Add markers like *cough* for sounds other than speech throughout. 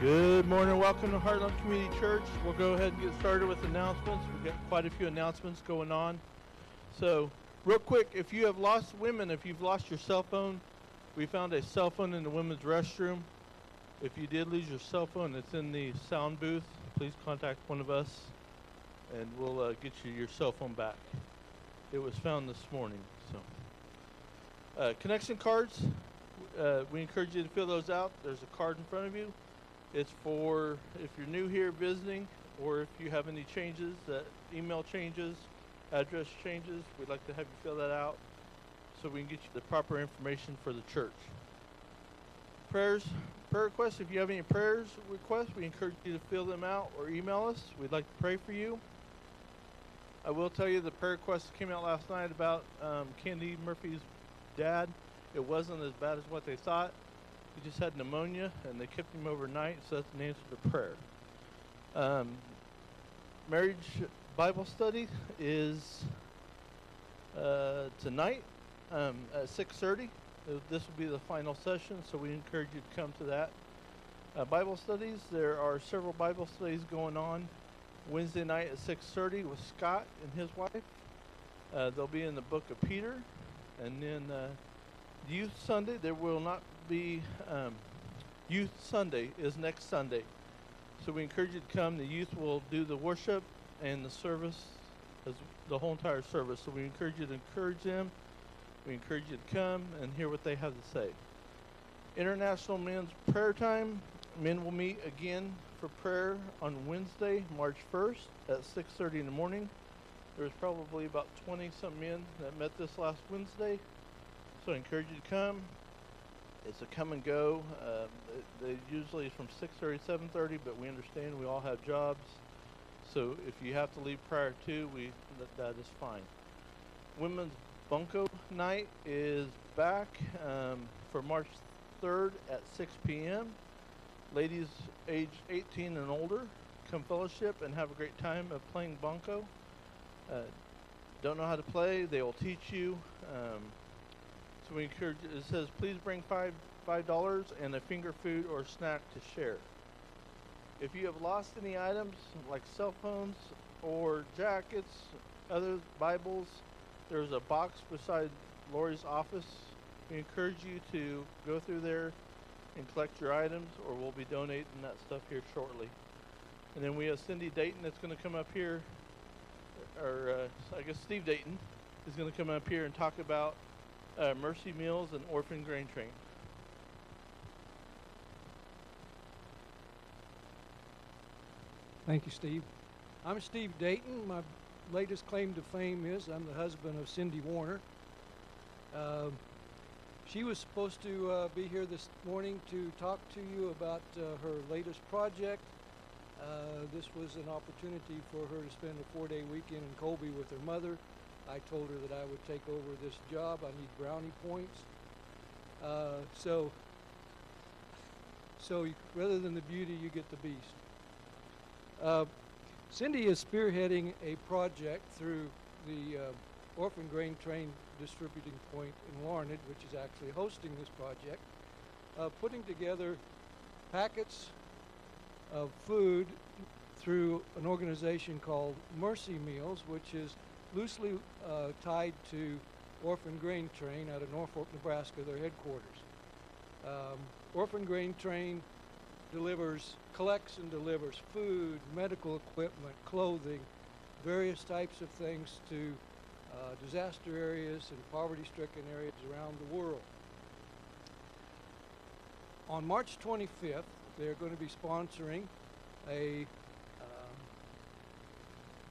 Good morning. Welcome to Heartland Community Church. We'll go ahead and get started with announcements. We've got quite a few announcements going on. So, real quick, if you have lost women, if you've lost your cell phone, we found a cell phone in the women's restroom. If you did lose your cell phone, it's in the sound booth. Please contact one of us and we'll uh, get you your cell phone back. It was found this morning. So, uh, connection cards, uh, we encourage you to fill those out. There's a card in front of you. It's for if you're new here visiting or if you have any changes, uh, email changes, address changes, we'd like to have you fill that out so we can get you the proper information for the church. Prayers, prayer requests, if you have any prayers requests, we encourage you to fill them out or email us. We'd like to pray for you. I will tell you the prayer request came out last night about um, Candy Murphy's dad. It wasn't as bad as what they thought. He just had pneumonia, and they kept him overnight, so that's an answer to prayer. Um, marriage Bible study is uh, tonight um, at 6:30. This will be the final session, so we encourage you to come to that. Uh, Bible studies. There are several Bible studies going on. Wednesday night at 6:30 with Scott and his wife. Uh, they'll be in the book of Peter, and then uh, Youth Sunday. There will not be um, Youth Sunday is next Sunday, so we encourage you to come. The youth will do the worship and the service, as the whole entire service. So we encourage you to encourage them. We encourage you to come and hear what they have to say. International Men's Prayer Time. Men will meet again for prayer on Wednesday, March 1st at 6:30 in the morning. There's probably about 20 some men that met this last Wednesday, so I encourage you to come. It's a come and go. Uh, they, usually is from 6:30 7:30, but we understand we all have jobs, so if you have to leave prior to, we that, that is fine. Women's Bunko night is back um, for March 3rd at 6 p.m. Ladies age 18 and older come fellowship and have a great time of playing Bunko. Uh, don't know how to play, they will teach you. Um, so we encourage. It says, please bring five five dollars and a finger food or snack to share. If you have lost any items like cell phones or jackets, other Bibles, there's a box beside Lori's office. We encourage you to go through there and collect your items, or we'll be donating that stuff here shortly. And then we have Cindy Dayton that's going to come up here, or uh, I guess Steve Dayton is going to come up here and talk about uh, Mercy Meals and Orphan Grain Train. Thank you, Steve. I'm Steve Dayton. My latest claim to fame is I'm the husband of Cindy Warner. Uh, she was supposed to uh, be here this morning to talk to you about uh, her latest project. Uh, this was an opportunity for her to spend a four-day weekend in Colby with her mother. I told her that I would take over this job. I need brownie points. Uh, so, so rather than the beauty, you get the beast. Uh, Cindy is spearheading a project through the uh, Orphan Grain Train Distributing Point in Larned, which is actually hosting this project, uh, putting together packets of food through an organization called Mercy Meals, which is loosely uh, tied to Orphan Grain Train out of Norfolk, Nebraska, their headquarters. Um, Orphan Grain Train delivers, collects and delivers food, medical equipment, clothing, various types of things to uh, disaster areas and poverty-stricken areas around the world. On March 25th, they're going to be sponsoring a um,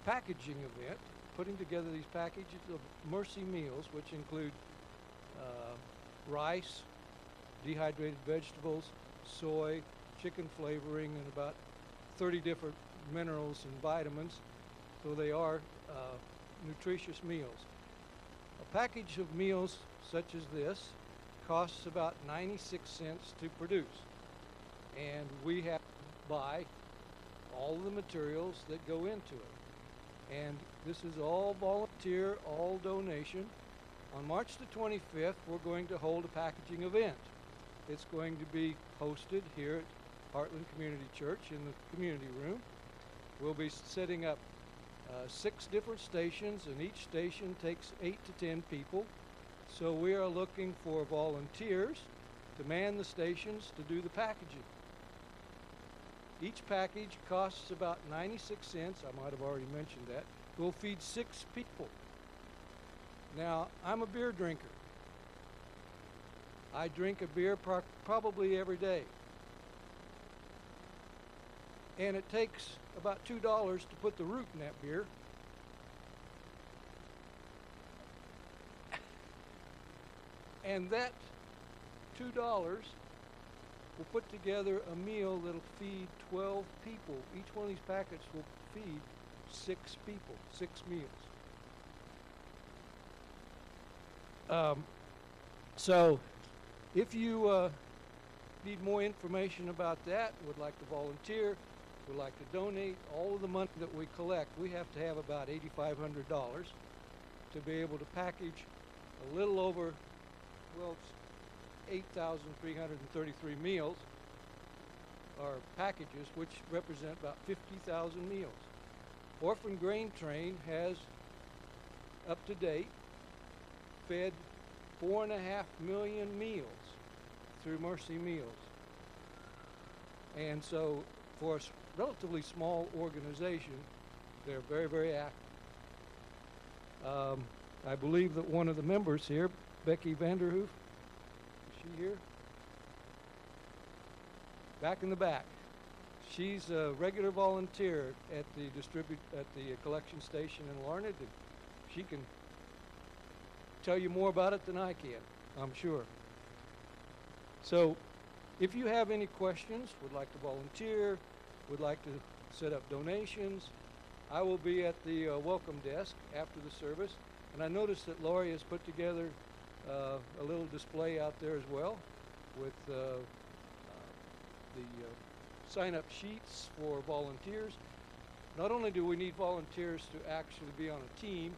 packaging event putting together these packages of Mercy meals, which include uh, rice, dehydrated vegetables, soy, chicken flavoring, and about 30 different minerals and vitamins. So they are uh, nutritious meals. A package of meals such as this costs about 96 cents to produce. And we have to buy all the materials that go into it. And this is all volunteer, all donation. On March the 25th, we're going to hold a packaging event. It's going to be hosted here at Heartland Community Church in the community room. We'll be setting up uh, six different stations, and each station takes eight to ten people. So we are looking for volunteers to man the stations to do the packaging. Each package costs about 96 cents. I might have already mentioned that. We'll feed six people. Now, I'm a beer drinker. I drink a beer pro- probably every day. And it takes about $2 to put the root in that beer. *laughs* And that $2 will put together a meal that'll feed 12 people. Each one of these packets will feed six people, six meals. Um, so, if you uh, need more information about that, would like to volunteer, would like to donate, all of the money that we collect, we have to have about $8,500 to be able to package a little over, well, 8,333 meals or packages, which represent about 50,000 meals. Orphan Grain Train has, up to date, fed four and a half million meals through Mercy Meals. And so, for a relatively small organization, they're very, very active. Um, I believe that one of the members here, Becky Vanderhoof, she here? Back in the back. She's a regular volunteer at the distribute at the collection station in Larned, and she can tell you more about it than I can, I'm sure. So, if you have any questions, would like to volunteer, would like to set up donations, I will be at the uh, welcome desk after the service. And I noticed that Laurie has put together uh, a little display out there as well with uh, uh, the uh, sign up sheets for volunteers. Not only do we need volunteers to actually be on a team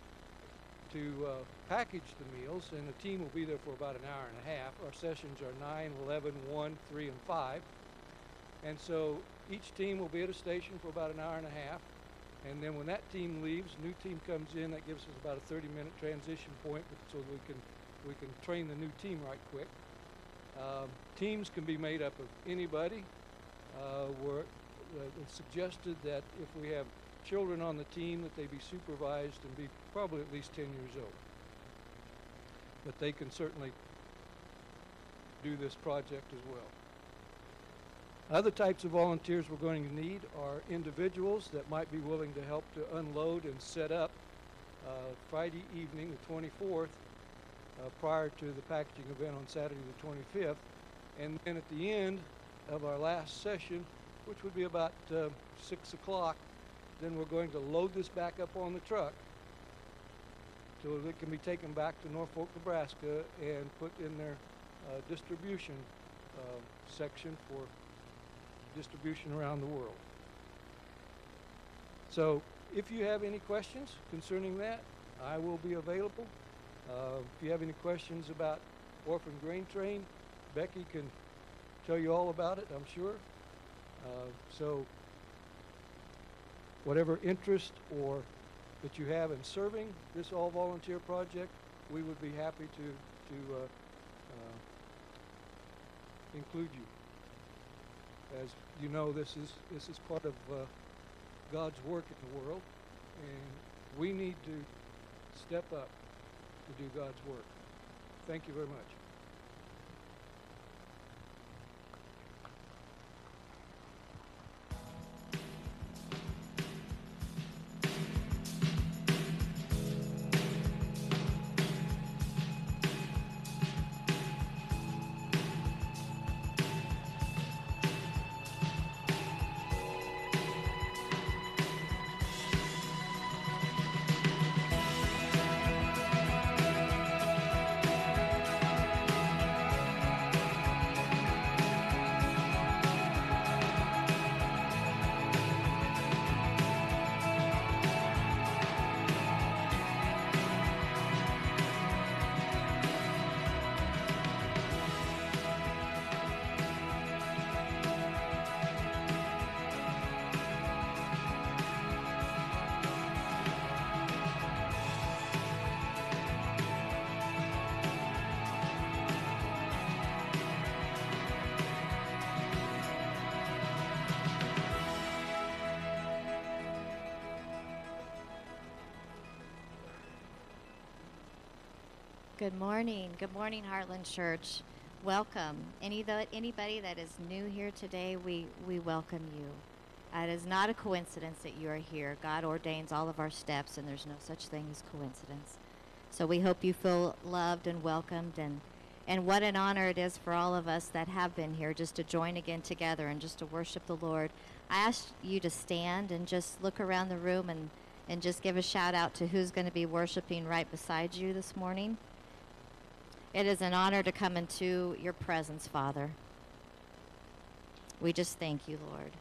to package the meals, and the team will be there for about an hour and a half. Our sessions are 9, 11, 1, 3, and 5. And so each team will be at a station for about an hour and a half. And then when that team leaves, new team comes in. That gives us about a 30-minute transition point, so we can we can train the new team right quick. Um, teams can be made up of anybody. Uh, we're, uh, suggested that if we have children on the team, that they be supervised and be probably at least 10 years old. But they can certainly do this project as well. Other types of volunteers we're going to need are individuals that might be willing to help to unload and set up uh, Friday evening, the 24th, uh, prior to the packaging event on Saturday, the 25th. And then at the end of our last session, which would be about uh, 6 o'clock, then we're going to load this back up on the truck so it can be taken back to Norfolk, Nebraska and put in their uh, distribution uh, section for distribution around the world. So if you have any questions concerning that, I will be available. Uh, if you have any questions about Orphan Grain Train, Becky can tell you all about it, I'm sure. Uh, so whatever interest or that you have in serving this all volunteer project, we would be happy to to uh, uh, include you. As you know, this is this is part of uh, God's work in the world, and we need to step up do God's work. Thank you very much. Good morning. Good morning, Heartland Church. Welcome. Any tho- anybody that is new here today, we, we welcome you. Uh, it is not a coincidence that you are here. God ordains all of our steps, and there's no such thing as coincidence. So we hope you feel loved and welcomed, and and what an honor it is for all of us that have been here just to join again together and just to worship the Lord. I ask you to stand and just look around the room and and just give a shout out to who's going to be worshiping right beside you this morning. It is an honor to come into your presence, Father. We just thank you, Lord.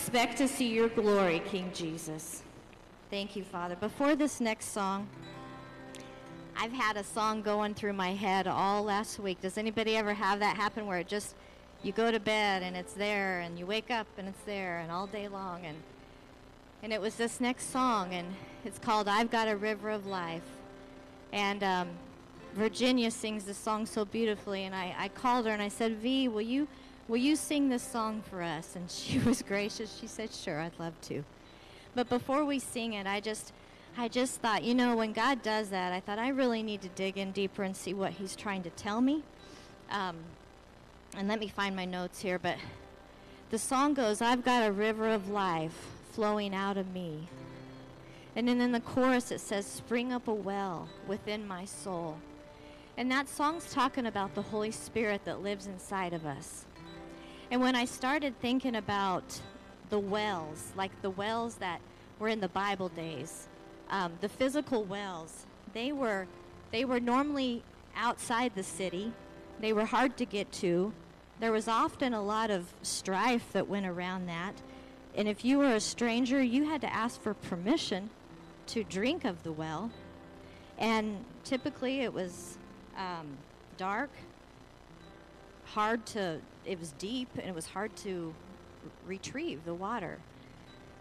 Expect to see your glory, King Jesus. Thank you, Father. Before this next song, I've had a song going through my head all last week. Does anybody ever have that happen where it just you go to bed and it's there and you wake up and it's there and all day long and and it was this next song and it's called I've Got a River of Life. And um, Virginia sings this song so beautifully and I, I called her and I said, V, will you will you sing this song for us? And she *laughs* was gracious. She said, Sure, I'd love to. But before we sing it, I just I just thought, you know, when God does that, I thought I really need to dig in deeper and see what He's trying to tell me. Um, and let me find my notes here, but the song goes, I've got a river of life flowing out of me. And then in the chorus it says, Spring up a well within my soul. And that song's talking about the Holy Spirit that lives inside of us. And when I started thinking about the wells, like the wells that were in the Bible days, um, the physical wells, they were, they were normally outside the city. They were hard to get to. There was often a lot of strife that went around that. And if you were a stranger, you had to ask for permission to drink of the well. And typically it was um, dark, hard to, it was deep, and it was hard to retrieve the water.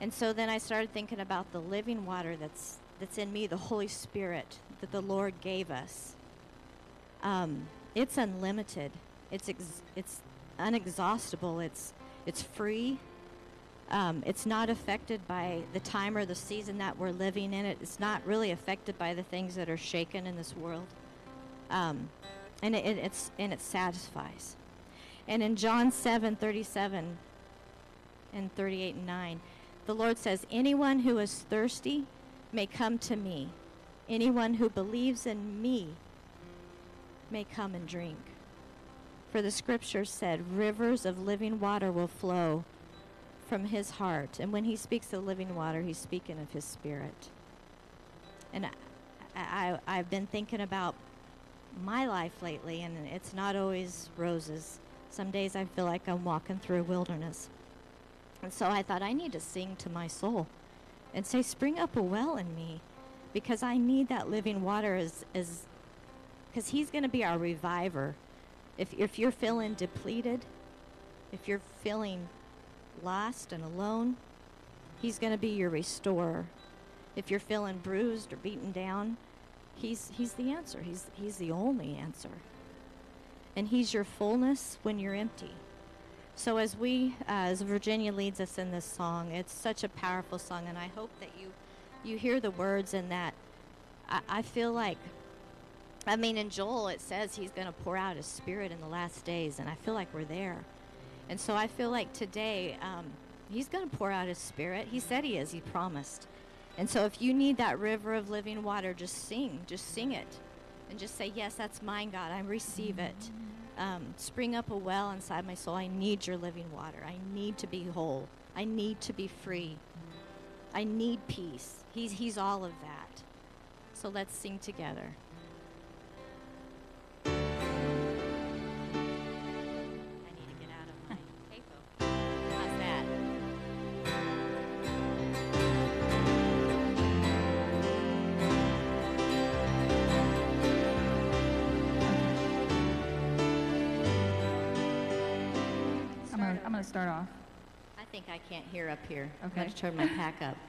And so then I started thinking about the living water that's, that's in me, the Holy Spirit that the Lord gave us. Um, it's unlimited. It's, ex- it's unexhaustible. It's, it's free. Um, it's not affected by the time or the season that we're living in. It. It's not really affected by the things that are shaken in this world. Um, and it, it, it's and it satisfies. And in John 7, 37 and 38 and 9, the Lord says, Anyone who is thirsty may come to me. Anyone who believes in me may come and drink. For the scripture said, Rivers of living water will flow from his heart. And when he speaks of living water, he's speaking of his spirit. And I, I, I've been thinking about my life lately, and it's not always roses. Some days I feel like I'm walking through a wilderness. And so I thought I need to sing to my soul and say, Spring up a well in me because I need that living water as, as because he's going to be our reviver. If, if you're feeling depleted, if you're feeling lost and alone, he's going to be your restorer. If you're feeling bruised or beaten down, he's, he's the answer. He's, he's the only answer. And he's your fullness when you're empty. So as we, uh, as Virginia leads us in this song, it's such a powerful song, and I hope that you, you hear the words and that I, I feel like, I mean, in Joel it says he's going to pour out his spirit in the last days, and I feel like we're there. And so I feel like today um, he's going to pour out his spirit. He said he is. He promised. And so if you need that river of living water, just sing. Just sing it. And just say, Yes, that's mine, God. I receive it. Um, spring up a well inside my soul. I need your living water. I need to be whole. I need to be free. I need peace. He's, he's all of that. So let's sing together. Start off. I think I can't hear up here. Okay. I'm going to turn my pack up. *laughs*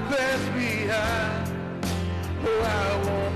past behind. Oh, I won't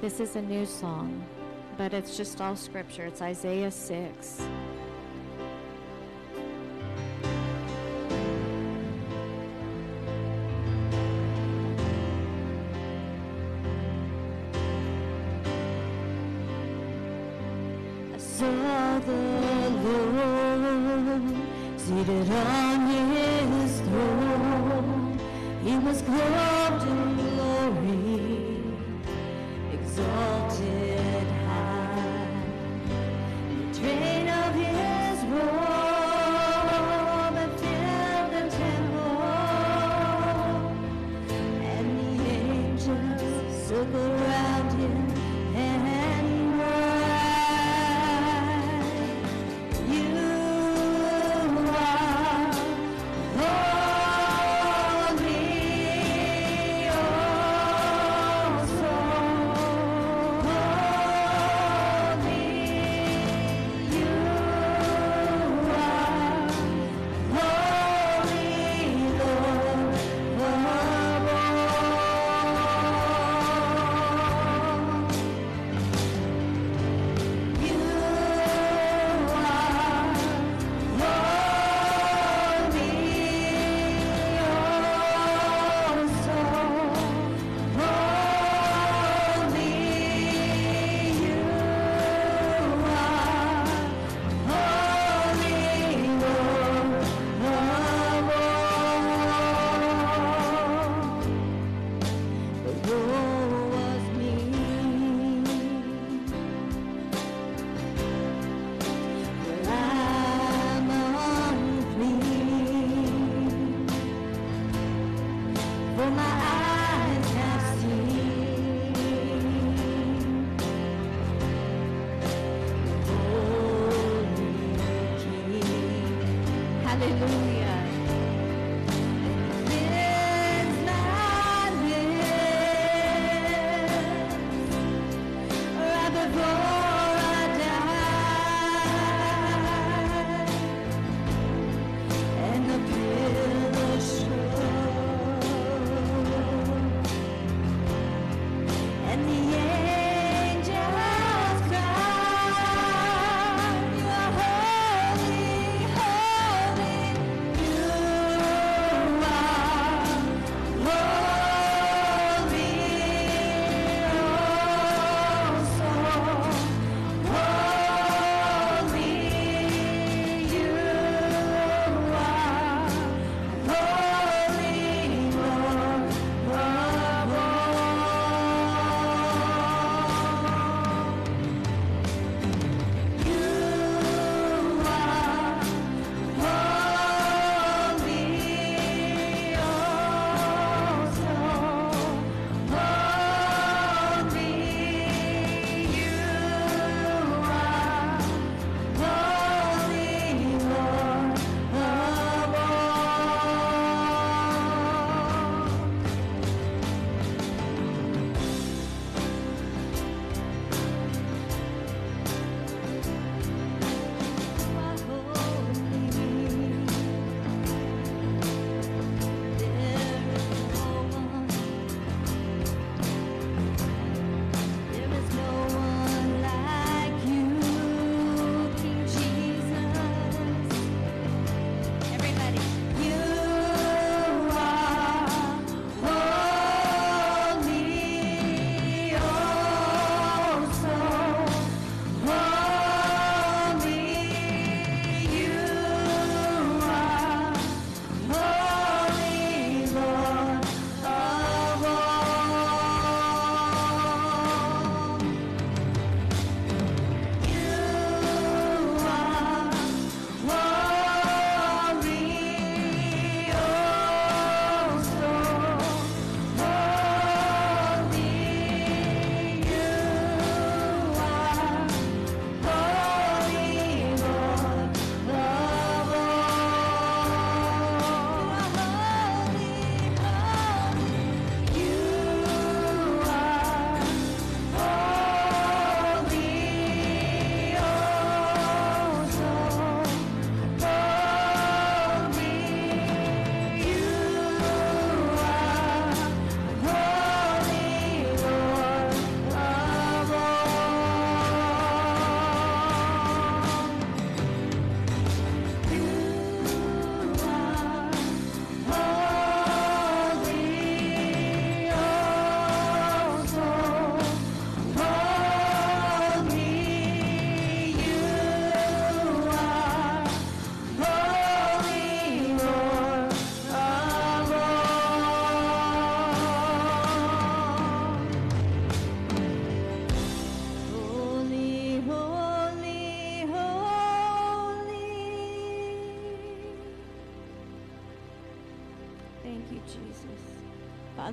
This is a new song, but it's just all scripture. It's Isaiah 6.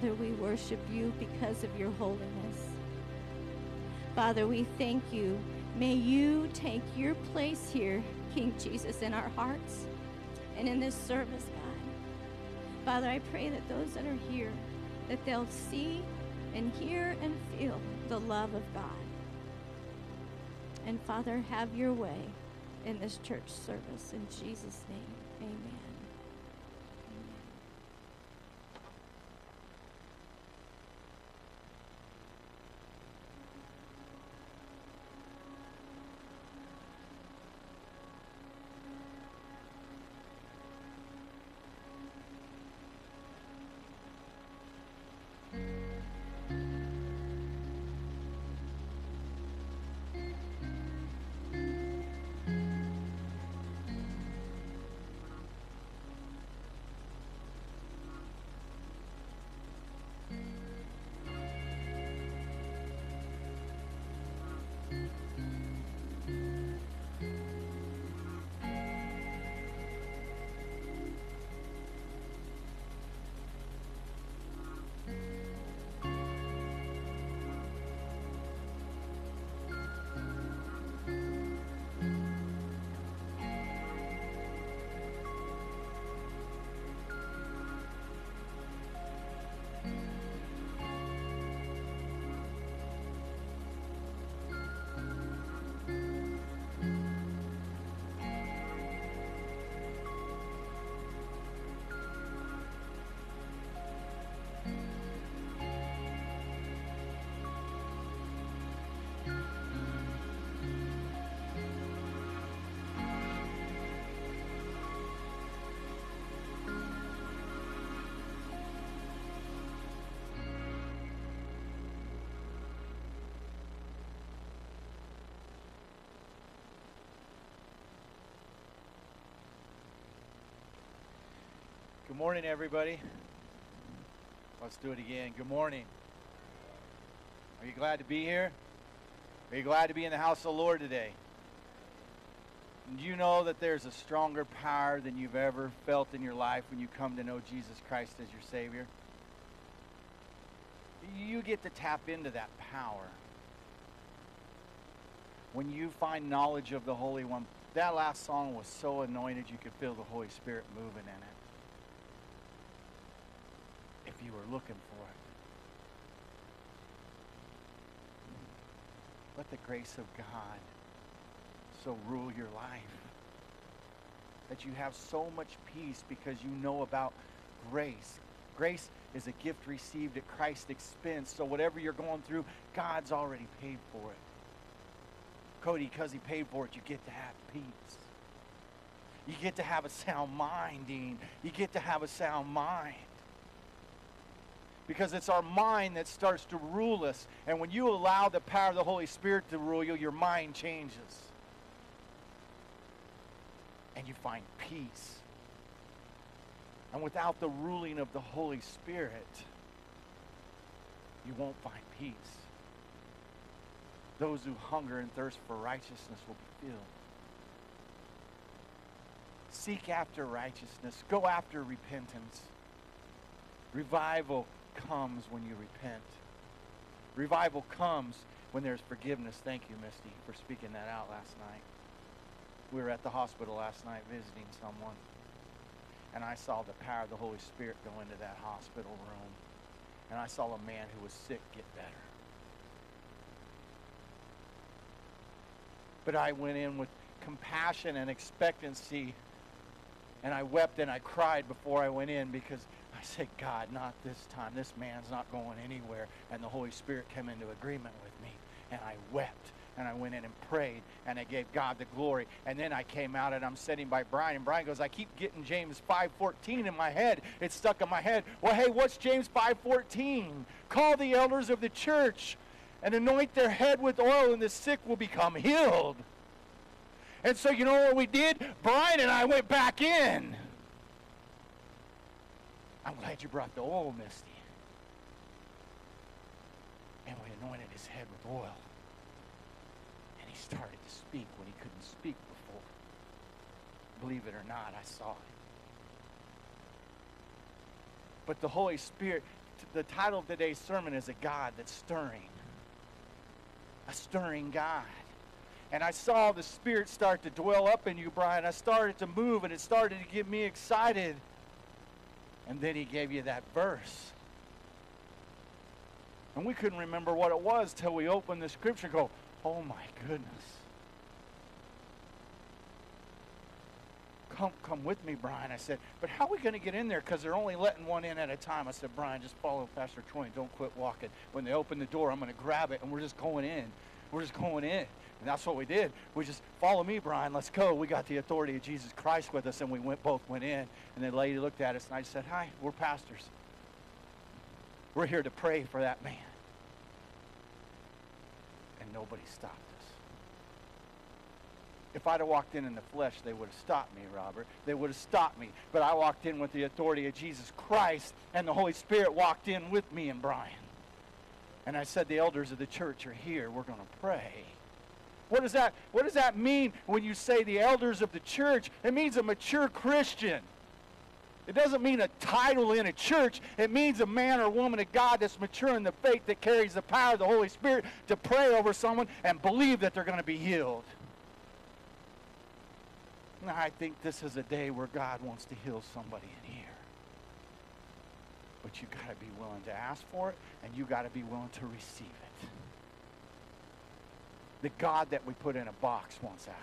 Father, we worship you because of your holiness. Father, we thank you. May you take your place here, King Jesus, in our hearts and in this service, God. Father, I pray that those that are here, that they'll see and hear and feel the love of God. And Father, have your way in this church service. In Jesus' name, amen. Good morning, everybody. Let's do it again. Good morning. Are you glad to be here? Are you glad to be in the house of the Lord today? Do you know that there's a stronger power than you've ever felt in your life when you come to know Jesus Christ as your Savior? You get to tap into that power. When you find knowledge of the Holy One, that last song was so anointed you could feel the Holy Spirit moving in it if you were looking for. Let the grace of God so rule your life that you have so much peace because you know about grace. Grace is a gift received at Christ's expense. So whatever you're going through, God's already paid for it. Cody, because he paid for it, you get to have peace. You get to have a sound mind, Dean. You get to have a sound mind because it's our mind that starts to rule us. And when you allow the power of the Holy Spirit to rule you, your mind changes. And you find peace. And without the ruling of the Holy Spirit, you won't find peace. Those who hunger and thirst for righteousness will be filled. Seek after righteousness. Go after repentance. Revival comes when you repent. Revival comes when there's forgiveness. Thank you, Misty, for speaking that out last night. We were at the hospital last night visiting someone, and I saw the power of the Holy Spirit go into that hospital room, and I saw a man who was sick get better. But I went in with compassion and expectancy, and I wept and I cried before I went in because said, God, not this time. This man's not going anywhere. And the Holy Spirit came into agreement with me. And I wept. And I went in and prayed. And I gave God the glory. And then I came out and I'm sitting by Brian. And Brian goes, I keep getting James 5.14 in my head. It's stuck in my head. Well, hey, what's James 5.14? Call the elders of the church and anoint their head with oil and the sick will become healed. And so you know what we did? Brian and I went back in. I'm glad you brought the oil, Misty. And we anointed his head with oil. And he started to speak when he couldn't speak before. Believe it or not, I saw it. But the Holy Spirit, the title of today's sermon is A God That's Stirring. A stirring God. And I saw the Spirit start to dwell up in you, Brian. I started to move and it started to get me excited. And then he gave you that verse. And we couldn't remember what it was till we opened the scripture go, oh my goodness. Come, come with me, Brian. I said, but how are we going to get in there? Because they're only letting one in at a time. I said, Brian, just follow Pastor Troy and don't quit walking. When they open the door, I'm going to grab it and we're just going in. We're just going in. And that's what we did. We just, follow me, Brian, let's go. We got the authority of Jesus Christ with us and we went both went in. And the lady looked at us and I said, hi, we're pastors. We're here to pray for that man. And nobody stopped us. If I'd have walked in in the flesh, they would have stopped me, Robert. They would have stopped me. But I walked in with the authority of Jesus Christ, and the Holy Spirit walked in with me and Brian. And I said, the elders of the church are here. We're going to pray. What does that what does that mean when you say the elders of the church? It means a mature Christian. It doesn't mean a title in a church. It means a man or woman of God that's mature in the faith that carries the power of the Holy Spirit to pray over someone and believe that they're going to be healed. Now, I think this is a day where God wants to heal somebody in here. But you got to be willing to ask for it and you got to be willing to receive it. The God that we put in a box wants out.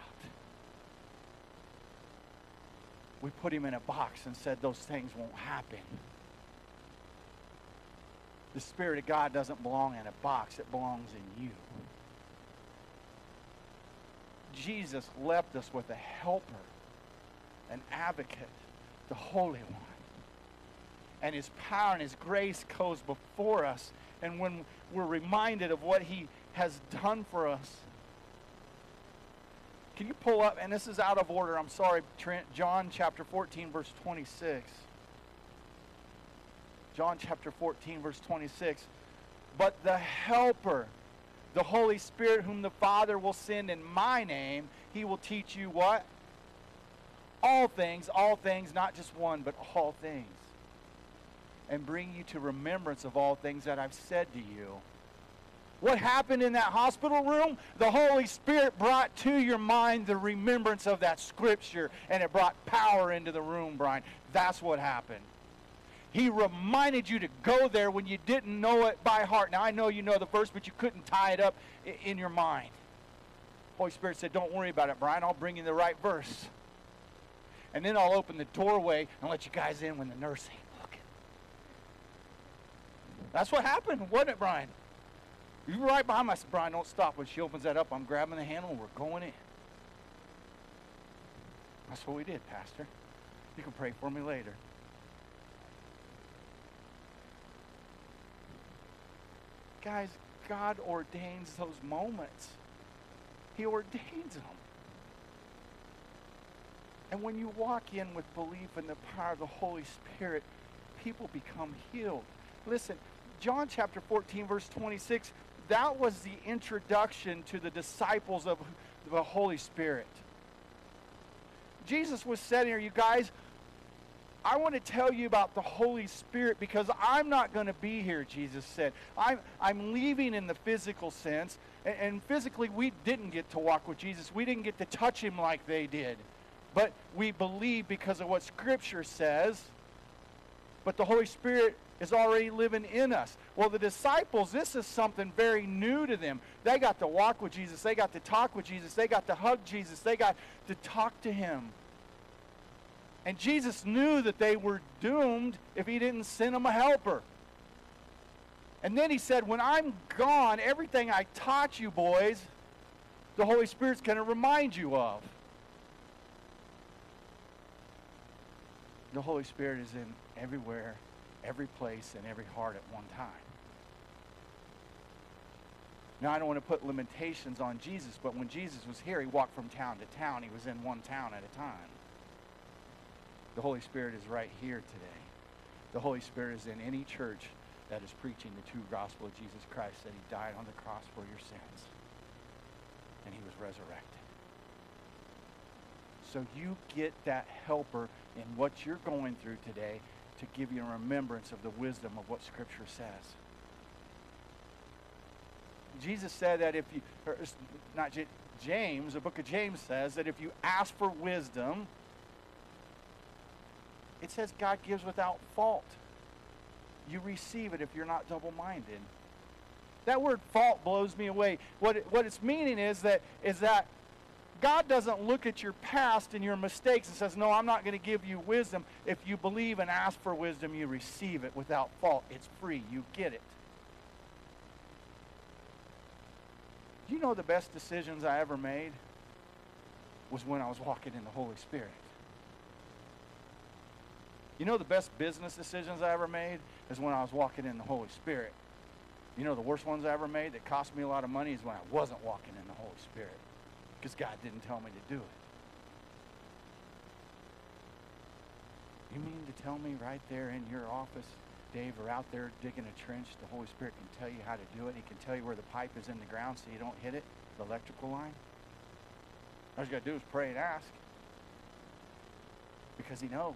We put him in a box and said those things won't happen. The Spirit of God doesn't belong in a box, it belongs in you. Jesus left us with a helper, an advocate, the Holy One. And his power and his grace goes before us. And when we're reminded of what he has done for us, can you pull up? And this is out of order. I'm sorry, Trent. John chapter 14, verse 26. John chapter 14, verse 26. But the Helper, the Holy Spirit, whom the Father will send in my name, he will teach you what? All things, all things, not just one, but all things. And bring you to remembrance of all things that I've said to you. What happened in that hospital room? The Holy Spirit brought to your mind the remembrance of that scripture, and it brought power into the room, Brian. That's what happened. He reminded you to go there when you didn't know it by heart. Now, I know you know the verse, but you couldn't tie it up in your mind. Holy Spirit said, Don't worry about it, Brian. I'll bring you the right verse. And then I'll open the doorway and let you guys in when the nurse ain't looking. That's what happened, wasn't it, Brian? You were right behind me. Brian, don't stop. When she opens that up, I'm grabbing the handle and we're going in. That's what we did, Pastor. You can pray for me later. Guys, God ordains those moments. He ordains them. And when you walk in with belief in the power of the Holy Spirit, people become healed. Listen, John chapter 14, verse 26, that was the introduction to the disciples of the Holy Spirit. Jesus was said here, you guys, I want to tell you about the Holy Spirit because I'm not going to be here, Jesus said. I'm, I'm leaving in the physical sense, and, and physically we didn't get to walk with Jesus. We didn't get to touch him like they did. But we believe because of what Scripture says. But the Holy Spirit is already living in us. Well, the disciples, this is something very new to them. They got to walk with Jesus. They got to talk with Jesus. They got to hug Jesus. They got to talk to him. And Jesus knew that they were doomed if he didn't send them a helper. And then he said, When I'm gone, everything I taught you, boys, the Holy Spirit's going to remind you of. The Holy Spirit is in everywhere, every place, and every heart at one time. Now, I don't want to put limitations on Jesus, but when Jesus was here, he walked from town to town. He was in one town at a time. The Holy Spirit is right here today. The Holy Spirit is in any church that is preaching the true gospel of Jesus Christ, that he died on the cross for your sins, and he was resurrected. So you get that helper in what you're going through today to give you a remembrance of the wisdom of what Scripture says. Jesus said that if you, not James, the book of James says that if you ask for wisdom, it says God gives without fault. You receive it if you're not double minded. That word fault blows me away. What, it, what its meaning is that, is that God doesn't look at your past and your mistakes and says, No, I'm not going to give you wisdom. If you believe and ask for wisdom, you receive it without fault. It's free. You get it. You know the best decisions I ever made was when I was walking in the Holy Spirit? You know the best business decisions I ever made is when I was walking in the Holy Spirit. You know the worst ones I ever made that cost me a lot of money is when I wasn't walking in the Holy Spirit because God didn't tell me to do it. You mean to tell me right there in your office, Dave, or out there digging a trench, the Holy Spirit can tell you how to do it? He can tell you where the pipe is in the ground so you don't hit it, the electrical line? All you got to do is pray and ask because He knows.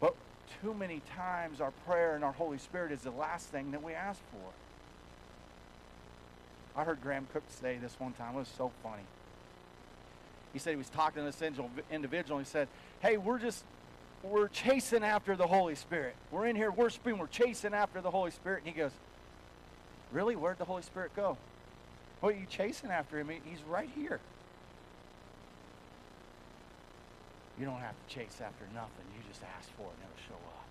But too many times our prayer and our Holy Spirit is the last thing that we ask for. I heard Graham Cooke say this one time. It was so funny. He said he was talking to this individual. And he said, "Hey, we're just we're chasing after the Holy Spirit. We're in here worshiping. We're chasing after the Holy Spirit." And he goes, "Really? Where'd the Holy Spirit go? What are you chasing after him? He's right here. You don't have to chase after nothing. You just ask for it and it'll show up."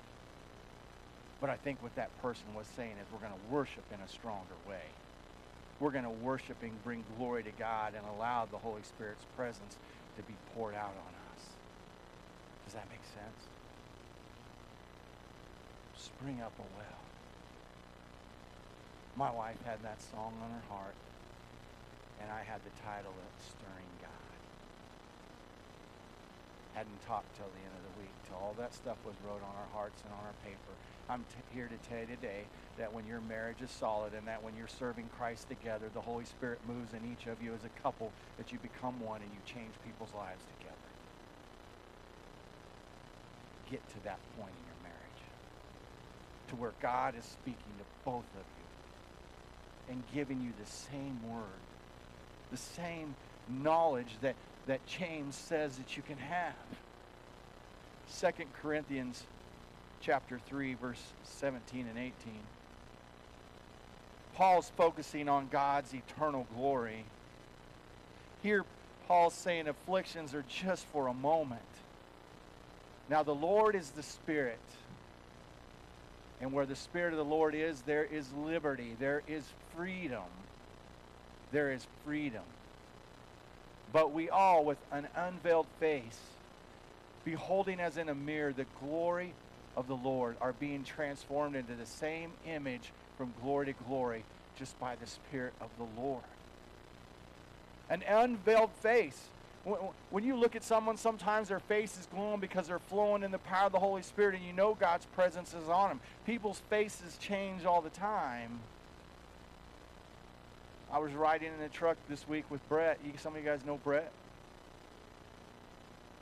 But I think what that person was saying is we're going to worship in a stronger way we're going to worship and bring glory to God and allow the Holy Spirit's presence to be poured out on us. Does that make sense? Spring up a well. My wife had that song on her heart, and I had the title of Stirring God. Hadn't talked till the end of the week, till all that stuff was wrote on our hearts and on our paper. I'm here to tell you today that when your marriage is solid and that when you're serving Christ together, the Holy Spirit moves in each of you as a couple, that you become one and you change people's lives together. Get to that point in your marriage to where God is speaking to both of you and giving you the same word, the same knowledge that, that James says that you can have. Second Corinthians chapter 3, verse 17 and 18. Paul's focusing on God's eternal glory. Here, Paul's saying afflictions are just for a moment. Now, the Lord is the Spirit. And where the Spirit of the Lord is, there is liberty, there is freedom. There is freedom. But we all, with an unveiled face, beholding as in a mirror the glory of the Lord, are being transformed into the same image from glory to glory just by the Spirit of the Lord. An unveiled face. When you look at someone, sometimes their face is glowing because they're flowing in the power of the Holy Spirit, and you know God's presence is on them. People's faces change all the time. I was riding in a truck this week with Brett. some of you guys know Brett.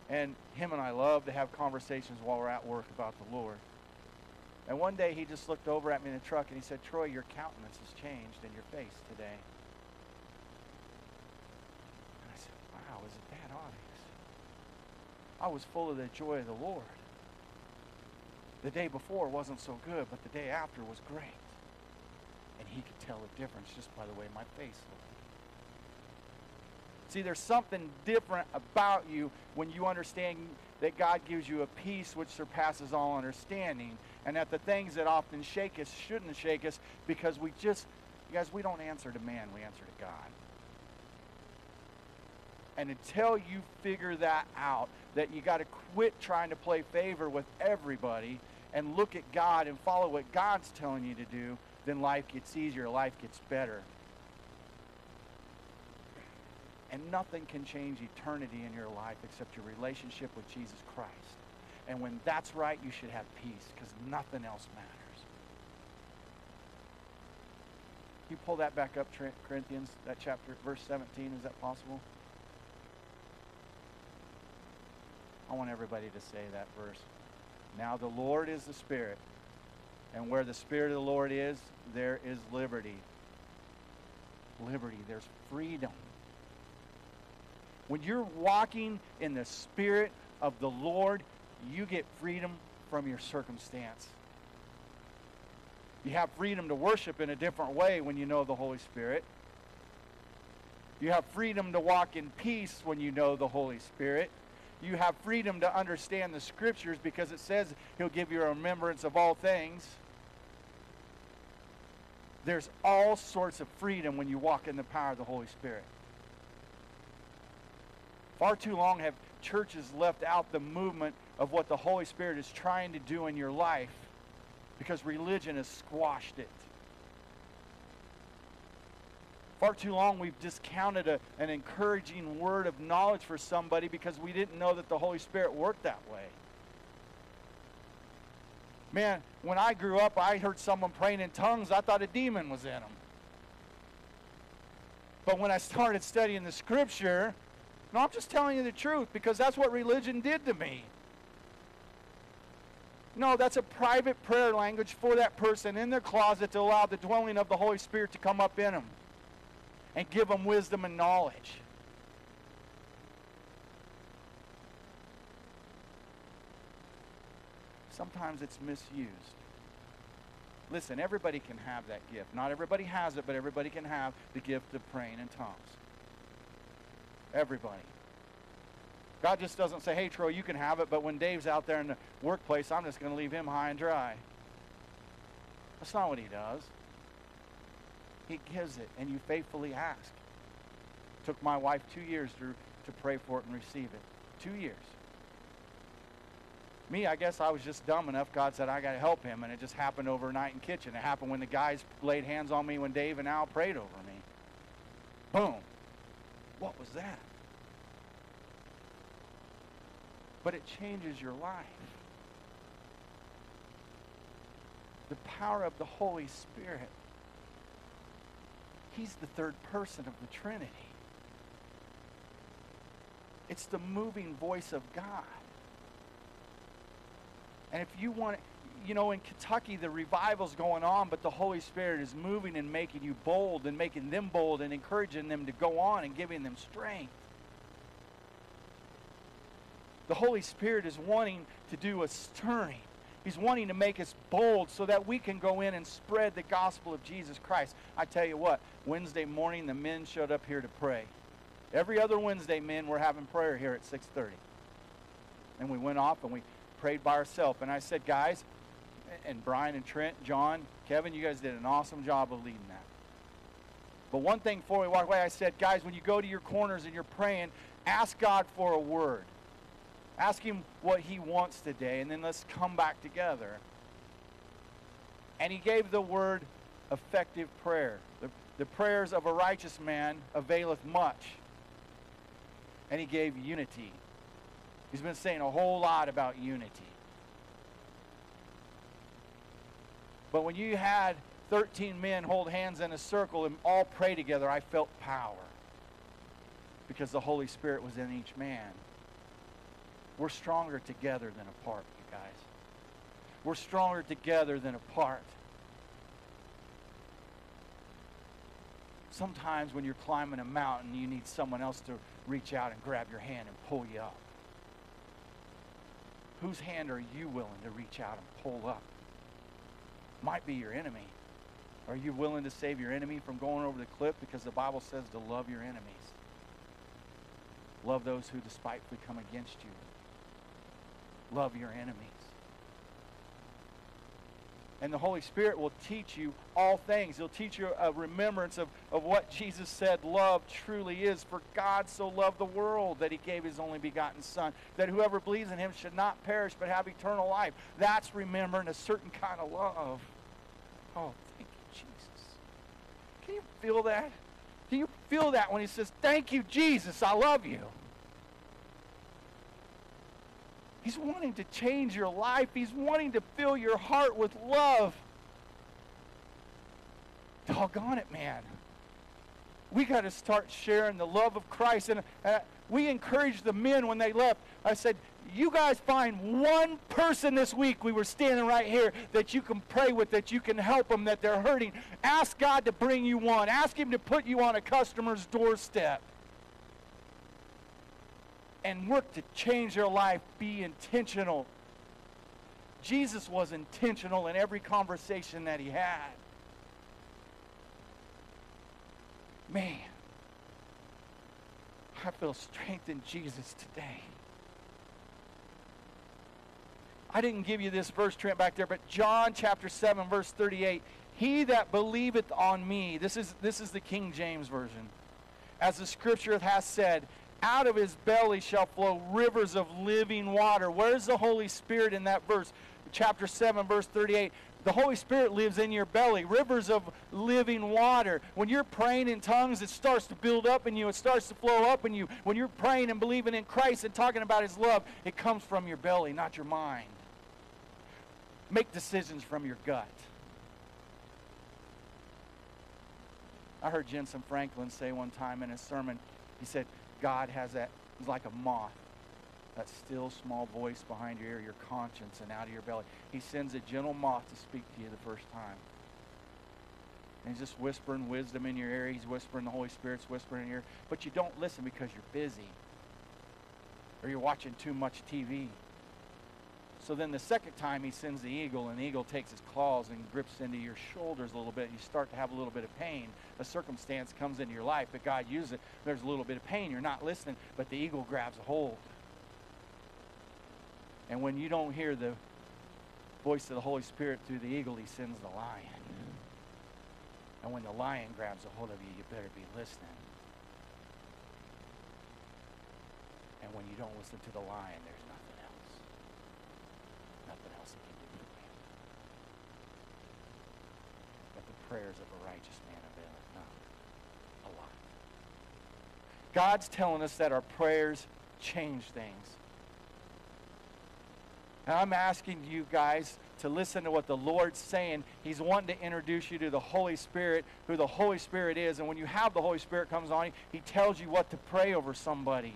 And him and I love to have conversations while we're at work about the Lord. And one day he just looked over at me in the truck and he said, Troy, your countenance has changed in your face today. And I said, Wow, is it that obvious? I was full of the joy of the Lord. The day before wasn't so good, but the day after was great. And he could tell the difference just by the way my face looked. See, there's something different about you when you understand that God gives you a peace which surpasses all understanding, and that the things that often shake us shouldn't shake us because we just, guys, we don't answer to man, we answer to God. And until you figure that out, that you got to quit trying to play favor with everybody and look at God and follow what God's telling you to do, then life gets easier, life gets better. And nothing can change eternity in your life except your relationship with Jesus Christ. And when that's right, you should have peace because nothing else matters. Can you pull that back up, Corinthians, that chapter, verse 17? Is that possible? I want everybody to say that verse. Now the Lord is the Spirit. And where the Spirit of the Lord is, there is liberty. Liberty. There's freedom. When you're walking in the Spirit of the Lord, you get freedom from your circumstance. You have freedom to worship in a different way when you know the Holy Spirit. You have freedom to walk in peace when you know the Holy Spirit. You have freedom to understand the Scriptures because it says He'll give you a remembrance of all things. There's all sorts of freedom when you walk in the power of the Holy Spirit. Far too long have churches left out the movement of what the Holy Spirit is trying to do in your life because religion has squashed it. Far too long we've discounted a, an encouraging word of knowledge for somebody because we didn't know that the Holy Spirit worked that way. Man, when I grew up, I heard someone praying in tongues, I thought a demon was in them. But when I started studying the scripture, no, I'm just telling you the truth because that's what religion did to me. No, that's a private prayer language for that person in their closet to allow the dwelling of the Holy Spirit to come up in them and give them wisdom and knowledge. Sometimes it's misused. Listen, everybody can have that gift. Not everybody has it, but everybody can have the gift of praying in tongues. Everybody. God just doesn't say, hey, Troy, you can have it, but when Dave's out there in the workplace, I'm just going to leave him high and dry. That's not what he does. He gives it, and you faithfully ask. It took my wife two years to, to pray for it and receive it. Two years. Me, I guess I was just dumb enough. God said, I got to help him, and it just happened overnight in kitchen. It happened when the guys laid hands on me when Dave and Al prayed over me. Boom. What was that? But it changes your life. The power of the Holy Spirit He's the third person of the Trinity. It's the moving voice of God. And if you want, you know, in Kentucky, the revival's going on, but the Holy Spirit is moving and making you bold and making them bold and encouraging them to go on and giving them strength. The Holy Spirit is wanting to do a stirring. He's wanting to make us bold so that we can go in and spread the gospel of Jesus Christ. I tell you what, Wednesday morning the men showed up here to pray. Every other Wednesday, men were having prayer here at 6:30. And we went off and we prayed by ourselves. And I said, guys, and Brian and Trent, John, Kevin, you guys did an awesome job of leading that. But one thing before we walk away, I said, guys, when you go to your corners and you're praying, ask God for a word. Ask him what he wants today, and then let's come back together. And he gave the word effective prayer. The, the prayers of a righteous man availeth much. And he gave unity. He's been saying a whole lot about unity. But when you had 13 men hold hands in a circle and all pray together, I felt power. Because the Holy Spirit was in each man. We're stronger together than apart, you guys. We're stronger together than apart. Sometimes when you're climbing a mountain, you need someone else to reach out and grab your hand and pull you up. Whose hand are you willing to reach out and pull up? Might be your enemy. Are you willing to save your enemy from going over the cliff? Because the Bible says to love your enemies. Love those who despitefully come against you. Love your enemies. And the Holy Spirit will teach you all things. He'll teach you a remembrance of, of what Jesus said love truly is. For God so loved the world that he gave his only begotten Son, that whoever believes in him should not perish but have eternal life. That's remembering a certain kind of love. Oh, thank you, Jesus. Can you feel that? Can you feel that when he says, Thank you, Jesus, I love you? He's wanting to change your life. He's wanting to fill your heart with love. Doggone it, man. We got to start sharing the love of Christ. And uh, we encouraged the men when they left. I said, you guys find one person this week, we were standing right here, that you can pray with, that you can help them, that they're hurting. Ask God to bring you one. Ask Him to put you on a customer's doorstep. And work to change their life. Be intentional. Jesus was intentional in every conversation that he had. Man, I feel strength in Jesus today. I didn't give you this verse, Trent, back there, but John chapter 7, verse 38. He that believeth on me, this is, this is the King James Version. As the scripture hath said, out of his belly shall flow rivers of living water. Where's the Holy Spirit in that verse? Chapter 7, verse 38 the Holy Spirit lives in your belly, rivers of living water. When you're praying in tongues, it starts to build up in you, it starts to flow up in you. When you're praying and believing in Christ and talking about His love, it comes from your belly, not your mind. Make decisions from your gut. I heard Jentezen Franklin say one time in his sermon, he said, God has that, he's like a moth that still small voice behind your ear, your conscience, and out of your belly. He sends a gentle moth to speak to you the first time. And he's just whispering wisdom in your ear. He's whispering the Holy Spirit's whispering in your ear. But you don't listen because you're busy. Or you're watching too much TV. So then the second time he sends the eagle, and the eagle takes his claws and grips into your shoulders a little bit. You start to have a little bit of pain. A circumstance comes into your life, but God uses it. There's a little bit of pain. You're not listening, but the eagle grabs a hold. And when you don't hear the voice of the Holy Spirit through the eagle, he sends the lion. And when the lion grabs a hold of you, you better be listening. And when you don't listen to the lion, there's nothing else. Nothing else he can do for you. But the prayers of a righteous man availeth not a lot. God's telling us that our prayers change things. And I'm asking you guys to listen to what the Lord's saying. He's wanting to introduce you to the Holy Spirit, who the Holy Spirit is. And when you have the Holy Spirit comes on you, he tells you what to pray over somebody.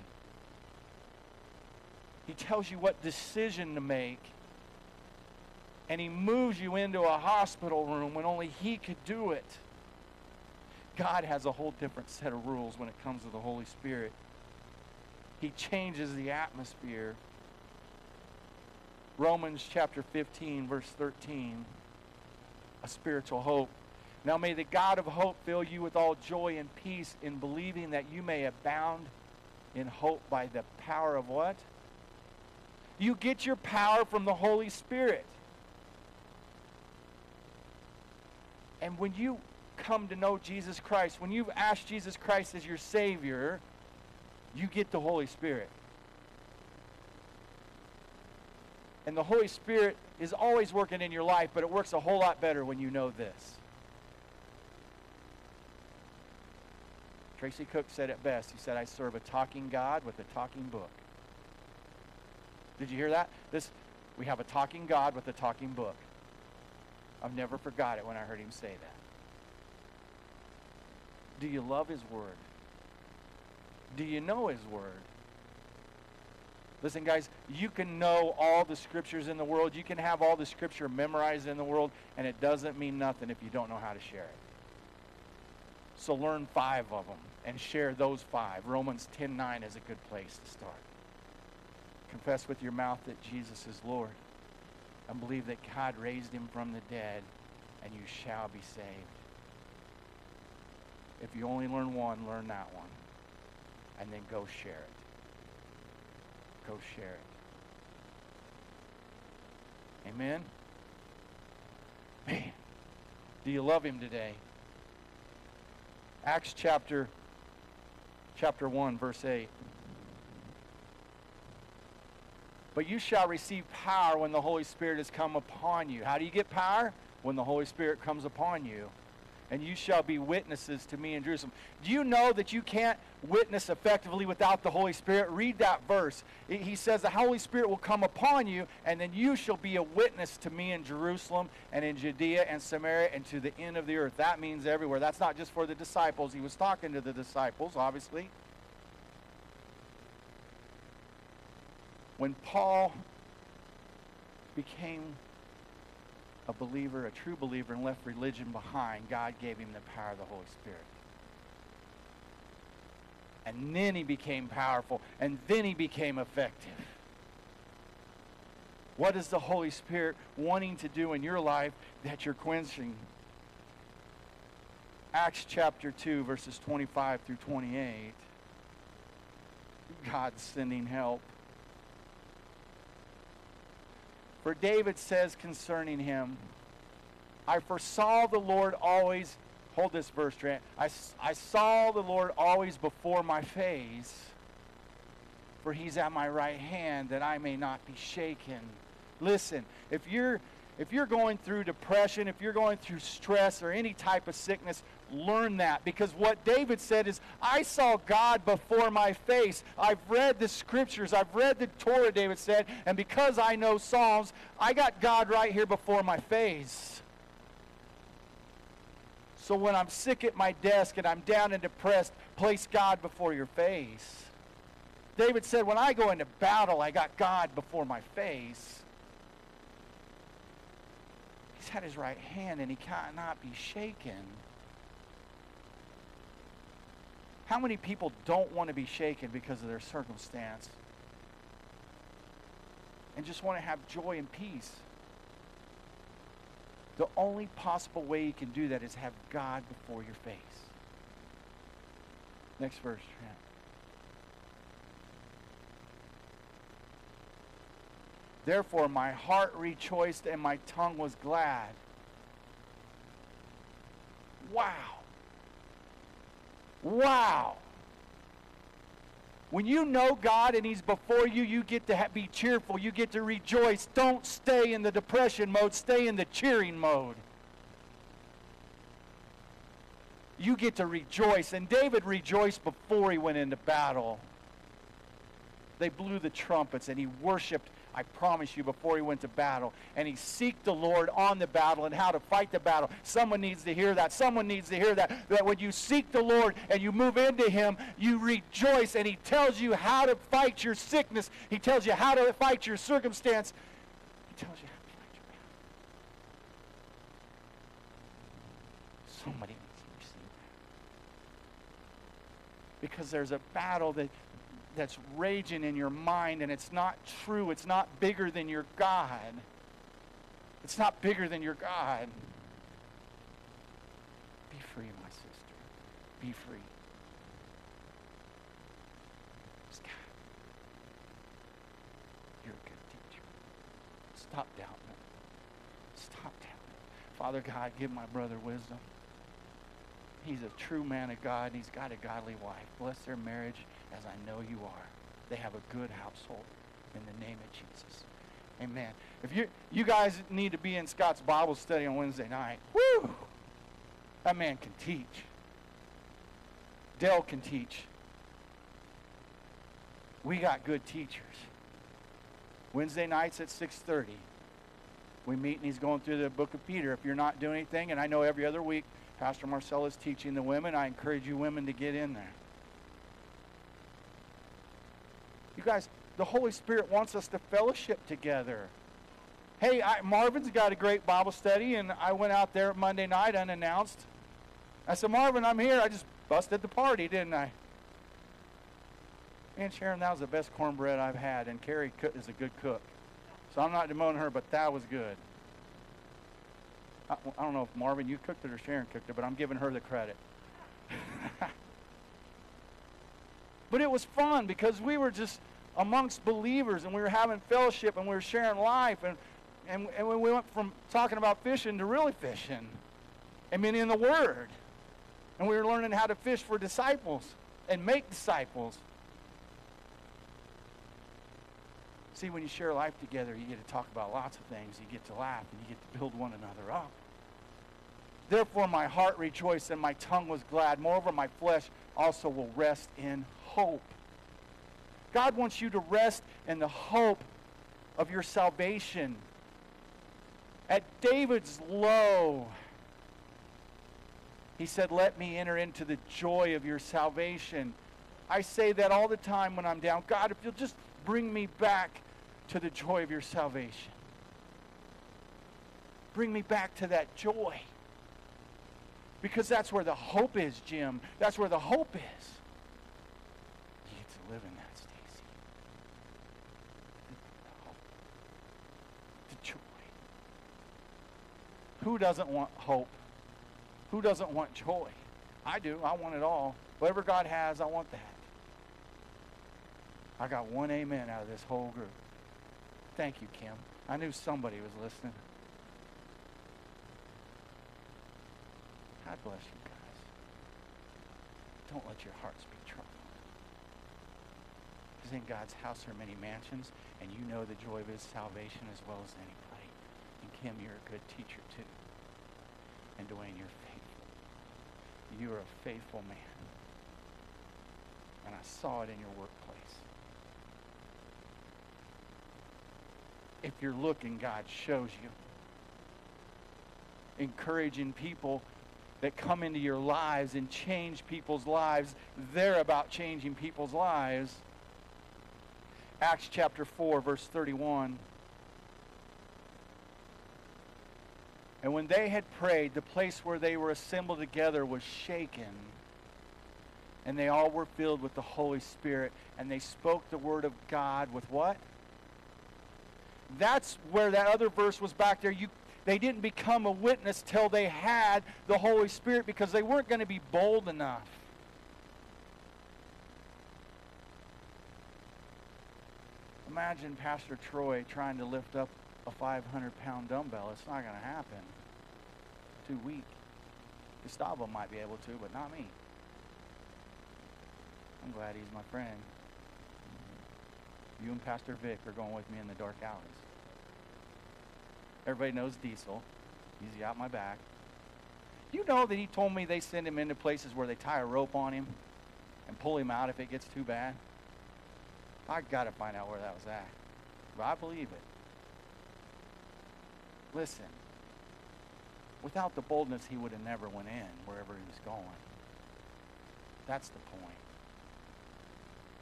He tells you what decision to make. And he moves you into a hospital room when only he could do it. God has a whole different set of rules when it comes to the Holy Spirit. He changes the atmosphere. Romans chapter 15, verse 13, a spiritual hope. Now may the God of hope fill you with all joy and peace in believing that you may abound in hope by the power of what? You get your power from the Holy Spirit. And when you come to know Jesus Christ, when you've asked Jesus Christ as your Savior, you get the Holy Spirit. And the Holy Spirit is always working in your life, but it works a whole lot better when you know this. Tracy Cook said it best. He said, I serve a talking God with a talking book. Did you hear that? This we have a talking God with a talking book. I've never forgot it when I heard him say that. Do you love his word? Do you know his word? Listen, guys, you can know all the scriptures in the world. You can have all the scripture memorized in the world, and it doesn't mean nothing if you don't know how to share it. So learn five of them and share those five. Romans 10:9 is a good place to start. Confess with your mouth that Jesus is Lord and believe that God raised him from the dead, and you shall be saved. If you only learn one, learn that one. And then go share it go share it. Amen? Man, do you love him today? Acts chapter chapter 1 verse 8. But you shall receive power when the Holy Spirit has come upon you. How do you get power? When the Holy Spirit comes upon you and you shall be witnesses to me in Jerusalem. Do you know that you can't witness effectively without the Holy Spirit? Read that verse. He says the Holy Spirit will come upon you, and then you shall be a witness to me in Jerusalem and in Judea and Samaria and to the end of the earth. That means everywhere. That's not just for the disciples. He was talking to the disciples, obviously. When Paul became a believer, a true believer, and left religion behind, God gave him the power of the Holy Spirit. And then he became powerful, and then he became effective. What is the Holy Spirit wanting to do in your life that you're quenching? Acts chapter 2, verses 25 through 28. God's sending help. For David says concerning him, I foresaw the Lord always, hold this verse, Trent. I, I saw the Lord always before my face, for he's at my right hand that I may not be shaken. Listen, if you're if you're going through depression, if you're going through stress or any type of sickness, learn that. Because what David said is, I saw God before my face. I've read the scriptures, I've read the Torah, David said, and because I know Psalms, I got God right here before my face. So when I'm sick at my desk and I'm down and depressed, place God before your face. David said, When I go into battle, I got God before my face. He's had his right hand and he cannot be shaken. How many people don't want to be shaken because of their circumstance and just want to have joy and peace? The only possible way you can do that is have God before your face. Next verse, Trent. Therefore, my heart rejoiced and my tongue was glad. Wow. Wow. When you know God and He's before you, you get to ha- be cheerful. You get to rejoice. Don't stay in the depression mode, stay in the cheering mode. You get to rejoice. And David rejoiced before he went into battle. They blew the trumpets and he worshiped I promise you, before he went to battle. And he seeked the Lord on the battle and how to fight the battle. Someone needs to hear that. Someone needs to hear that. That when you seek the Lord and you move into him, you rejoice. And he tells you how to fight your sickness. He tells you how to fight your circumstance. He tells you how to fight your battle. Somebody needs to receive that. Because there's a battle that that's raging in your mind and it's not true. It's not bigger than your God. It's not bigger than your God. Be free, my sister. Be free. You're a good teacher. Stop doubting it. Stop doubting it. Father God, give my brother wisdom. He's a true man of God. And he's got a godly wife. Bless their marriage as I know you are. They have a good household in the name of Jesus. Amen. If you you guys need to be in Scott's Bible study on Wednesday night, woo! That man can teach. Dell can teach. We got good teachers. Wednesday nights at 6:30. We meet and he's going through the book of Peter. If you're not doing anything, and I know every other week Pastor Marcel is teaching the women, I encourage you women to get in there. You guys, the Holy Spirit wants us to fellowship together. Hey, I, Marvin's got a great Bible study, and I went out there Monday night unannounced. I said, Marvin, I'm here. I just busted the party, didn't I? And Sharon, that was the best cornbread I've had, and Carrie is a good cook. So I'm not demoting her, but that was good. I, I don't know if Marvin, you cooked it or Sharon cooked it, but I'm giving her the credit. *laughs* but it was fun because we were just amongst believers and we were having fellowship and we were sharing life and, and, and we went from talking about fishing to really fishing. I mean, in the Word. And we were learning how to fish for disciples and make disciples. See, when you share life together, you get to talk about lots of things. You get to laugh and you get to build one another up. Therefore, my heart rejoiced and my tongue was glad. Moreover, my flesh also will rest in hope. God wants you to rest in the hope of your salvation. At David's low, he said, Let me enter into the joy of your salvation. I say that all the time when I'm down. God, if you'll just bring me back to the joy of your salvation. Bring me back to that joy. Because that's where the hope is, Jim. That's where the hope is. You get to live in that, Stacy. The hope. The joy. Who doesn't want hope? Who doesn't want joy? I do. I want it all. Whatever God has, I want that. I got one amen out of this whole group. Thank you, Kim. I knew somebody was listening. God bless you guys. Don't let your hearts be troubled. Because in God's house are many mansions, and you know the joy of his salvation as well as anybody. And Kim, you're a good teacher too. And Dwayne, you're faithful. You are a faithful man. And I saw it in your workplace. If you're looking, God shows you. Encouraging people that come into your lives and change people's lives. They're about changing people's lives. Acts chapter 4, verse 31. And when they had prayed, the place where they were assembled together was shaken. And they all were filled with the Holy Spirit. And they spoke the word of God with what? That's where that other verse was back there. You they didn't become a witness till they had the Holy Spirit because they weren't going to be bold enough. Imagine Pastor Troy trying to lift up a 500 pound dumbbell. It's not going to happen. Too weak. Gustavo might be able to, but not me. I'm glad he's my friend. You and Pastor Vic are going with me in the dark alleys. Everybody knows Diesel. He's out my back. You know that he told me they send him into places where they tie a rope on him and pull him out if it gets too bad? I got to find out where that was at. But I believe it. Listen, without the boldness, he would have never went in wherever he was going. That's the point.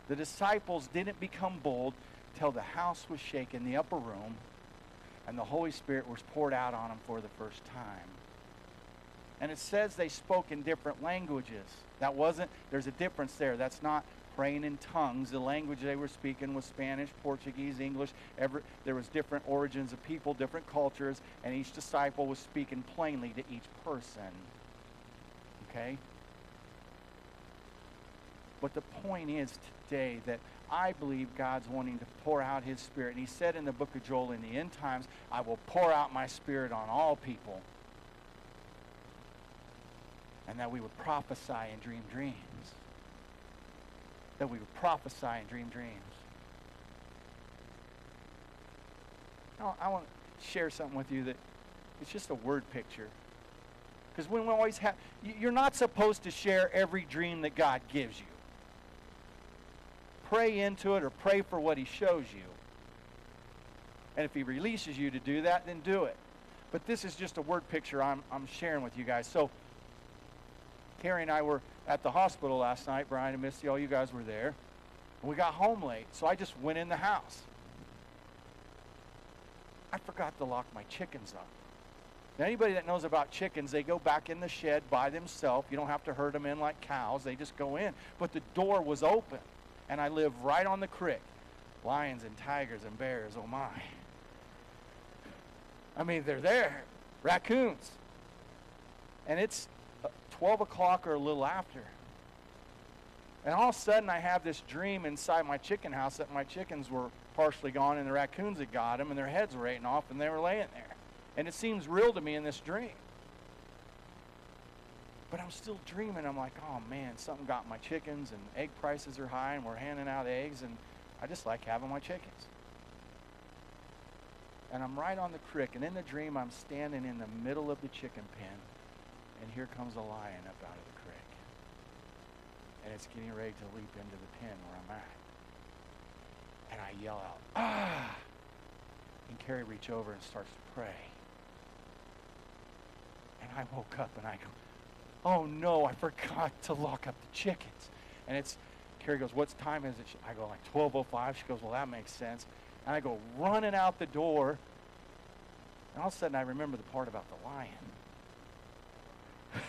The disciples didn't become bold till the house was shaken, the upper room, and the Holy Spirit was poured out on them for the first time. And it says they spoke in different languages. That wasn't, there's a difference there. That's not praying in tongues. The language they were speaking was Spanish, Portuguese, English. Every, there was different origins of people, different cultures, and each disciple was speaking plainly to each person. Okay? But the point is today that I believe God's wanting to pour out his spirit. And he said in the book of Joel, in the end times, I will pour out my spirit on all people. And that we would prophesy and dream dreams. That we would prophesy and dream dreams. I want to share something with you that it's just a word picture. Because we always have, you're not supposed to share every dream that God gives you pray into it or pray for what he shows you. And if he releases you to do that, then do it. But this is just a word picture I'm, I'm sharing with you guys. So, Carrie and I were at the hospital last night. Brian and Misty, all you guys were there. We got home late, so I just went in the house. I forgot to lock my chickens up. Now, anybody that knows about chickens, they go back in the shed by themselves. You don't have to herd them in like cows. They just go in. But the door was open and I live right on the creek. Lions and tigers and bears, oh my. I mean, they're there. Raccoons. And it's uh, 12 o'clock or a little after. And all of a sudden, I have this dream inside my chicken house that my chickens were partially gone and the raccoons had got them and their heads were eaten off and they were laying there. And it seems real to me in this dream. But I'm still dreaming. I'm like, oh man, something got my chickens, and egg prices are high, and we're handing out eggs, and I just like having my chickens. And I'm right on the creek, and in the dream, I'm standing in the middle of the chicken pen, and here comes a lion up out of the creek. And it's getting ready to leap into the pen where I'm at. And I yell out, ah! And Carrie reach over and starts to pray. And I woke up and I go, oh no, I forgot to lock up the chickens. And it's, Carrie goes, what time is it? I go, like 12.05. She goes, well, that makes sense. And I go running out the door. And all of a sudden, I remember the part about the lion. *laughs*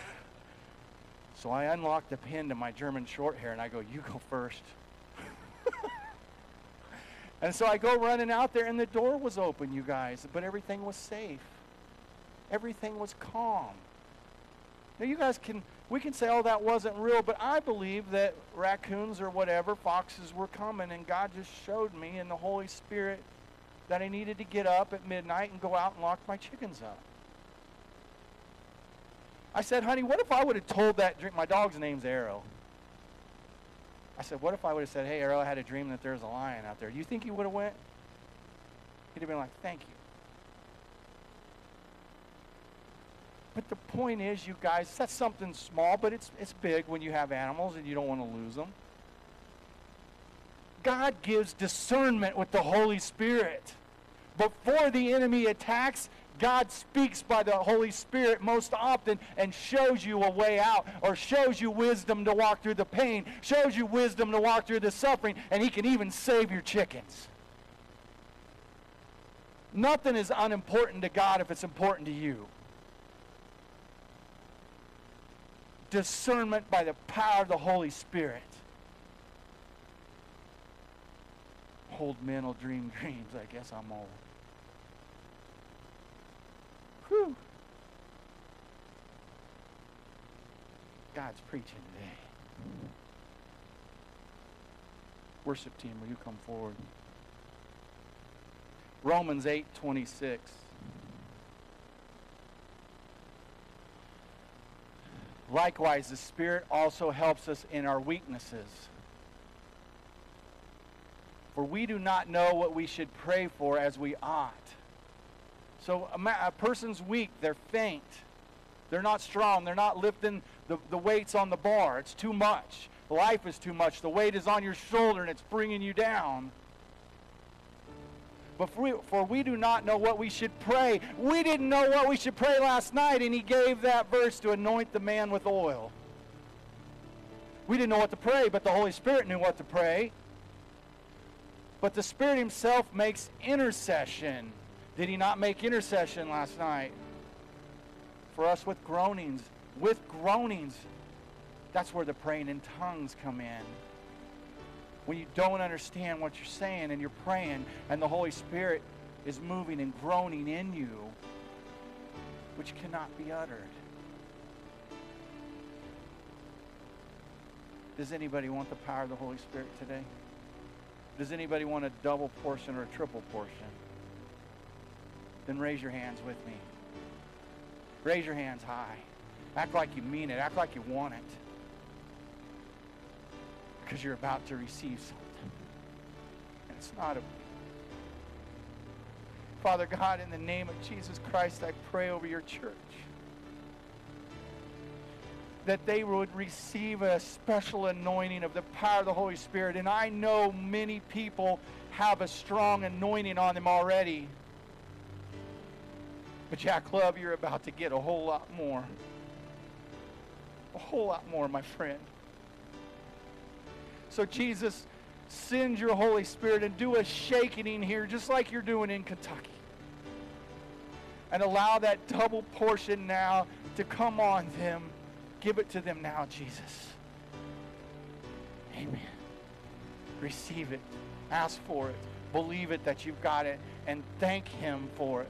so I unlock the pin to my German short hair and I go, You go first. *laughs* and so I go running out there, and the door was open, you guys, but everything was safe. Everything was calm. Now, you guys can, we can say, oh, that wasn't real, but I believe that raccoons or whatever, foxes were coming, and God just showed me in the Holy Spirit that I needed to get up at midnight and go out and lock my chickens up. I said, honey, what if I would have told that dream? My dog's name's Arrow. I said, what if I would have said, hey, Arrow, I had a dream that there's a lion out there. Do you think he would have went? He'd have been like, thank you. But the point is, you guys, that's something small, but it's, it's big when you have animals and you don't want to lose them. God gives discernment with the Holy Spirit. Before the enemy attacks, God speaks by the Holy Spirit most often and shows you a way out or shows you wisdom to walk through the pain, shows you wisdom to walk through the suffering, and He can even save your chickens. Nothing is unimportant to God if it's important to you. Discernment by the power of the Holy Spirit. Old men will dream *laughs* dreams. I guess I'm old. Whew. God's preaching today. Worship team, will you come forward? Romans 8 26. Likewise, the Spirit also helps us in our weaknesses. For we do not know what we should pray for as we ought. So a, person's weak, they're faint. They're not strong. They're not lifting the, the weights on the bar. It's too much. Life is too much. The weight is on your shoulder and it's bringing you down. But for we, for we do not know what we should pray. We didn't know what we should pray last night, and he gave that verse to anoint the man with oil. We didn't know what to pray, but the Holy Spirit knew what to pray. But the Spirit himself makes intercession. Did he not make intercession last night? For us with groanings. With groanings. That's where the praying in tongues come in when you don't understand what you're saying and you're praying and the Holy Spirit is moving and groaning in you, which cannot be uttered. Does anybody want the power of the Holy Spirit today? Does anybody want a double portion or a triple portion? Then raise your hands with me. Raise your hands high. Act like you mean it. Act like you want it because you're about to receive something. And it's not a. Father God, in the name of Jesus Christ, I pray over your church that they would receive a special anointing of the power of the Holy Spirit. And I know many people have a strong anointing on them already. But Jack Love, you're about to get a whole lot more. A whole lot more, my friend. So, Jesus, send your Holy Spirit and do a shaking here, just like you're doing in Kentucky. And allow that double portion now to come on them. Give it to them now, Jesus. Amen. Receive it. Ask for it. Believe it that you've got it. And thank Him for it.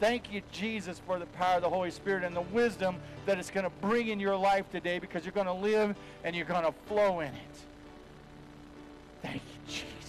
Thank you, Jesus, for the power of the Holy Spirit and the wisdom that it's going to bring in your life today because you're going to live and you're going to flow in it. Thank you, Jesus.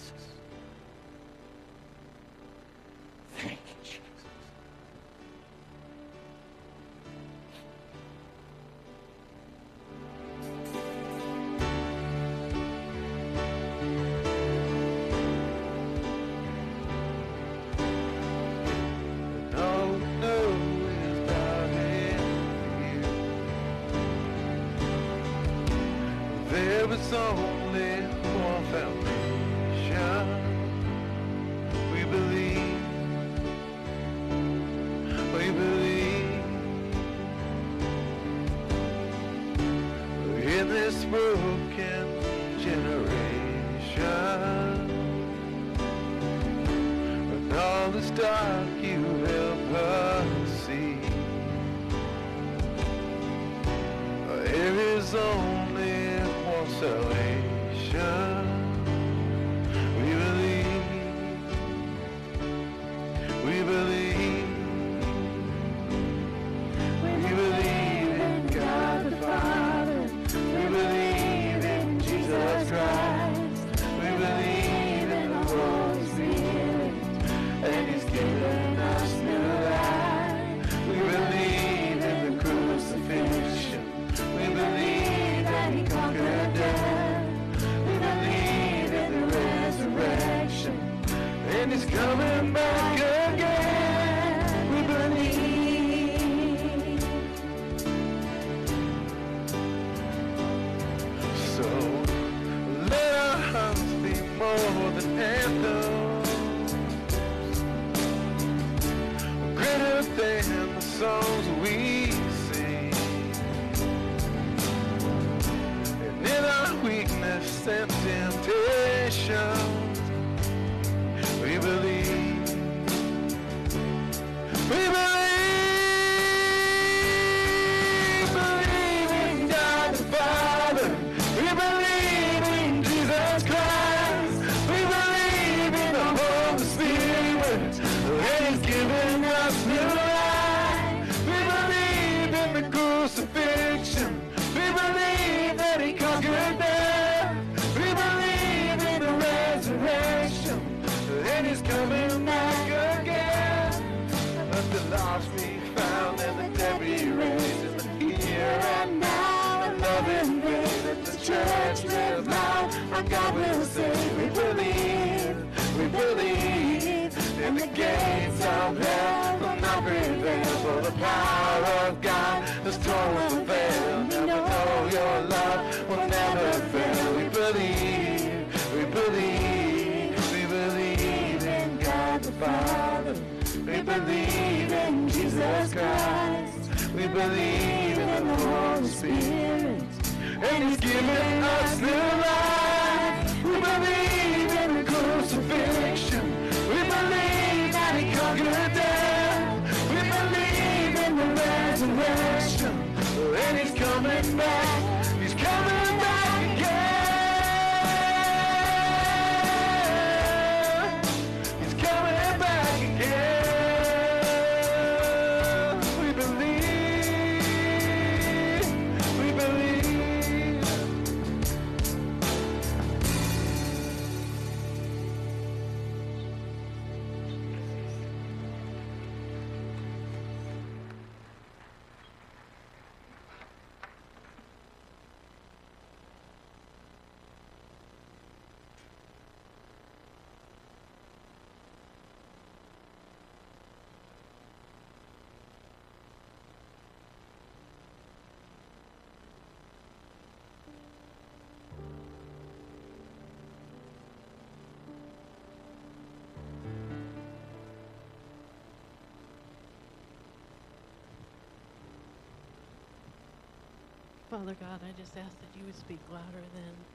Father God, I just ask that you would speak louder than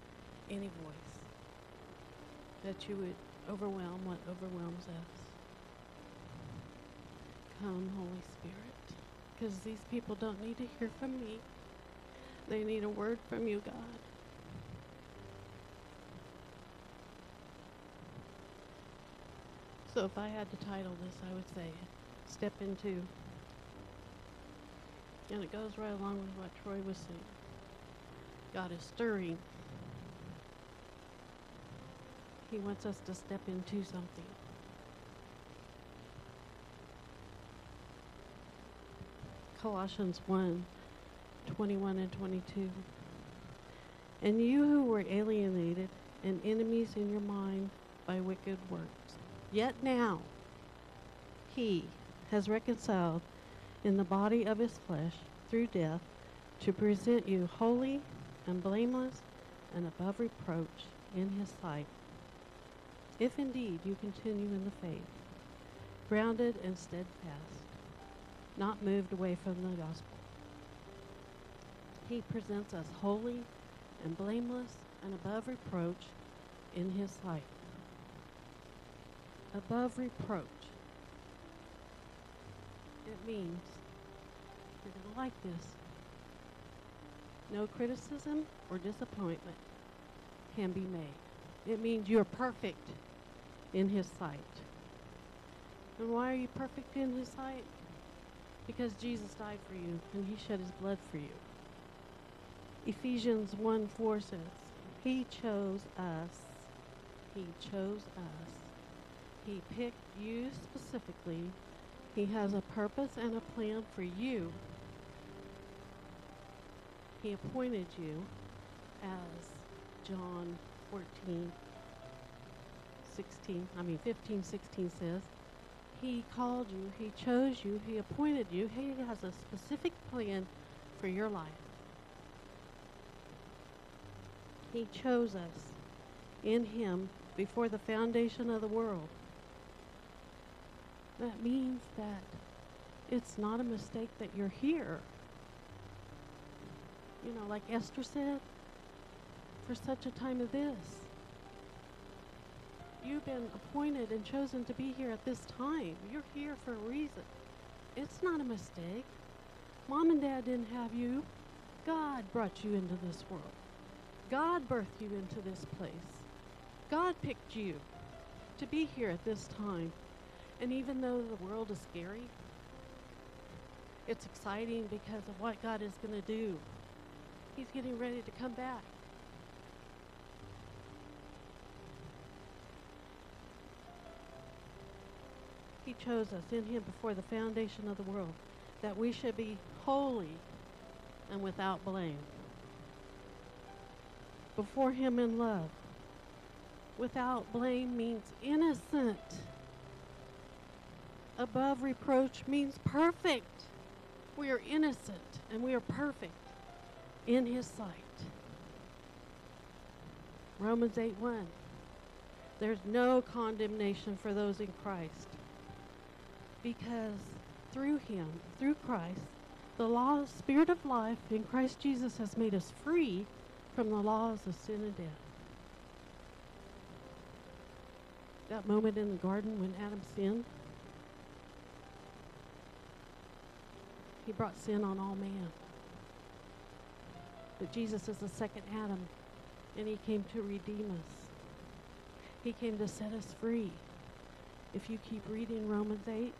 any voice. That you would overwhelm what overwhelms us. Come, Holy Spirit, because these people don't need to hear from me. They need a word from you, God. So if I had to title this, I would say, Step Into. And it goes right along with what Troy was saying. God is stirring. He wants us to step into something. Colossians 1 21 and 22. And you who were alienated and enemies in your mind by wicked works, yet now he has reconciled in the body of his flesh through death to present you holy and blameless and above reproach in his sight. If indeed you continue in the faith, grounded and steadfast, not moved away from the gospel. He presents us holy and blameless and above reproach in his sight. Above reproach. It means you're like this. No criticism or disappointment can be made. It means you're perfect in His sight. And why are you perfect in His sight? Because Jesus died for you and He shed His blood for you. Ephesians 1 4 says, He chose us. He chose us. He picked you specifically. He has a purpose and a plan for you. He appointed you as John 14, 16, I mean 15, 16 says. He called you, He chose you, He appointed you. He has a specific plan for your life. He chose us in Him before the foundation of the world. That means that it's not a mistake that you're here. You know, like Esther said, for such a time as this. You've been appointed and chosen to be here at this time. You're here for a reason. It's not a mistake. Mom and dad didn't have you. God brought you into this world. God birthed you into this place. God picked you to be here at this time. And even though the world is scary, it's exciting because of what God is going to do. He's getting ready to come back. He chose us in Him before the foundation of the world that we should be holy and without blame. Before Him in love. Without blame means innocent. Above reproach means perfect. We are innocent and we are perfect in His sight. Romans 8 1. There's no condemnation for those in Christ. Because through Him, through Christ, the law, Spirit of life in Christ Jesus has made us free from the laws of sin and death. That moment in the garden when Adam sinned, he brought sin on all man. But Jesus is the second Adam, and he came to redeem us. He came to set us free. If you keep reading Romans 8,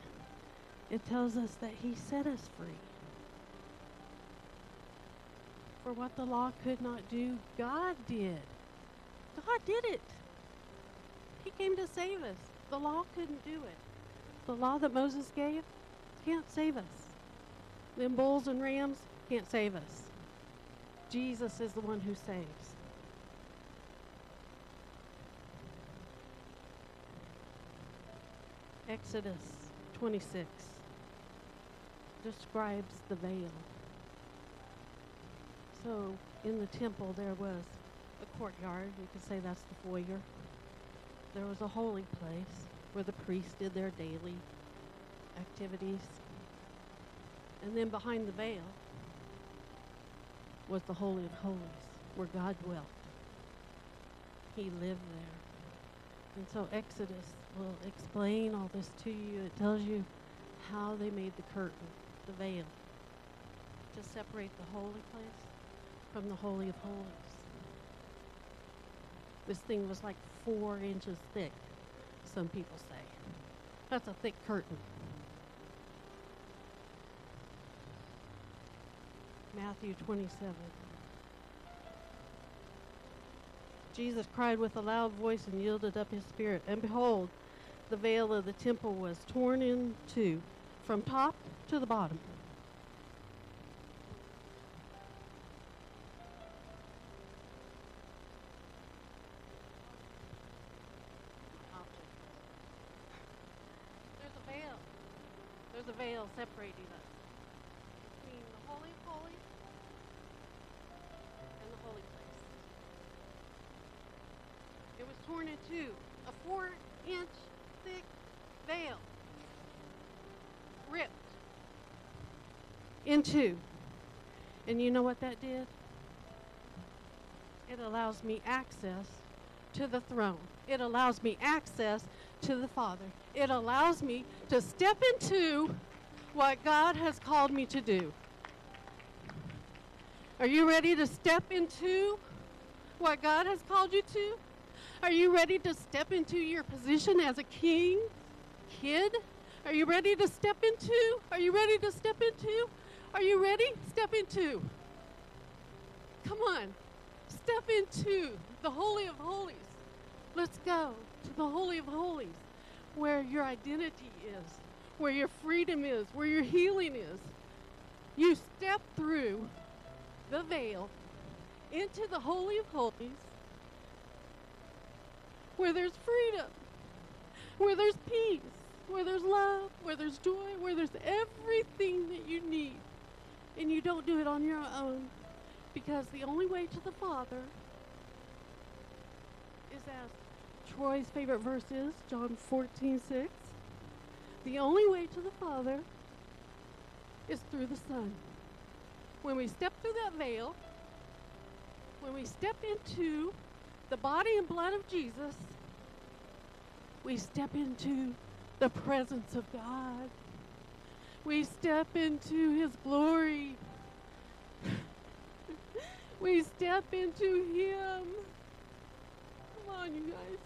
it tells us that he set us free. For what the law could not do, God did. God did it. He came to save us. The law couldn't do it. The law that Moses gave can't save us. Them bulls and rams can't save us. Jesus is the one who saves. Exodus 26 describes the veil. So in the temple there was a courtyard, you could say that's the foyer. There was a holy place where the priests did their daily activities. And then behind the veil was the Holy of Holies, where God dwelt. He lived there. And so Exodus will explain all this to you. It tells you how they made the curtain, the veil, to separate the holy place from the Holy of Holies. This thing was like four inches thick, some people say. That's a thick curtain. Matthew 27. Jesus cried with a loud voice and yielded up his spirit. And behold, the veil of the temple was torn in two from top to the bottom. There's a veil. There's a veil separating us between the Holy of Holies and the holy place. It was torn in two, a four inch thick veil, ripped in two. And you know what that did? It allows me access to the throne. It allows me access to the Father. It allows me to step into what God has called me to do. Are you ready to step into what God has called you to? Are you ready to step into your position as a king, kid? Are you ready to step into? Are you ready to step into? Are you ready? Step into. Come on. Step into the Holy of Holies. Let's go to the Holy of Holies where your identity is, where your freedom is, where your healing is. You step through the veil into the Holy of Holies where there's freedom, where there's peace, where there's love, where there's joy, where there's everything that you need. And you don't do it on your own because the only way to the Father is as Troy's favorite verse is, John 14, 6. The only way to the Father is through the Son. When we step through that veil, when we step into the body and blood of Jesus, we step into the presence of God. We step into His glory. *laughs* we step into Him. Come on, you guys.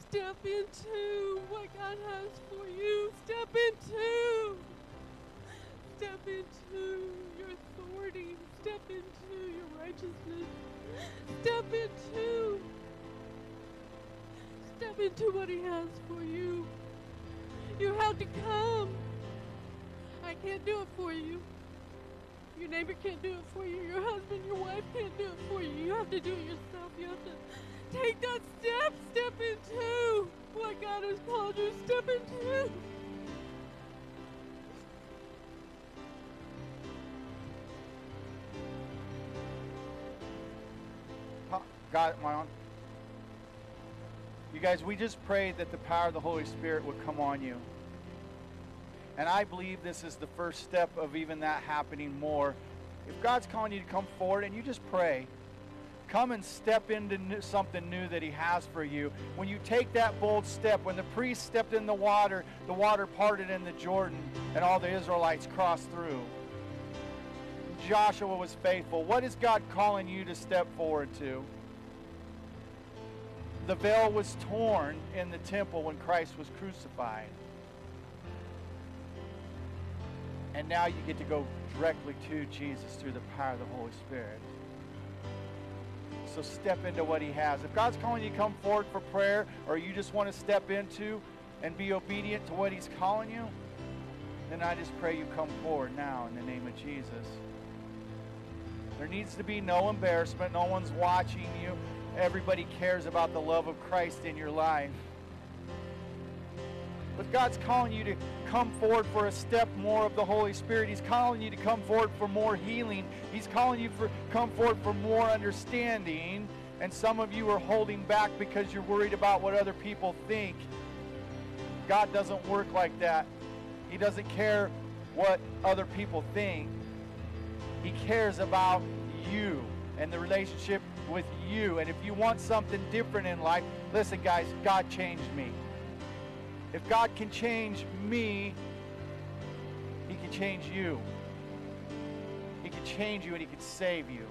Step into what God has for you. Step into. Step into your authority. Step into your righteousness. Step into. Step into what He has for you. You have to come. I can't do it for you. Your neighbor can't do it for you. Your husband, your wife can't do it for you. You have to do it yourself. You have to take that step. Step into what God has called you. Step into. Got it, on? You guys, we just prayed that the power of the Holy Spirit would come on you. And I believe this is the first step of even that happening more. If God's calling you to come forward and you just pray, come and step into new, something new that He has for you. When you take that bold step, when the priest stepped in the water, the water parted in the Jordan, and all the Israelites crossed through. Joshua was faithful. What is God calling you to step forward to? The veil was torn in the temple when Christ was crucified. And now you get to go directly to Jesus through the power of the Holy Spirit. So step into what he has. If God's calling you to come forward for prayer, or you just want to step into and be obedient to what he's calling you, then I just pray you come forward now in the name of Jesus. There needs to be no embarrassment. No one's watching you. Everybody cares about the love of Christ in your life. But God's calling you to come forward for a step more of the Holy Spirit. He's calling you to come forward for more healing. He's calling you for come forward for more understanding. And some of you are holding back because you're worried about what other people think. God doesn't work like that. He doesn't care what other people think. He cares about you and the relationship with you. And if you want something different in life, listen, guys, God changed me. If God can change me, He can change you. He can change you and He can save you.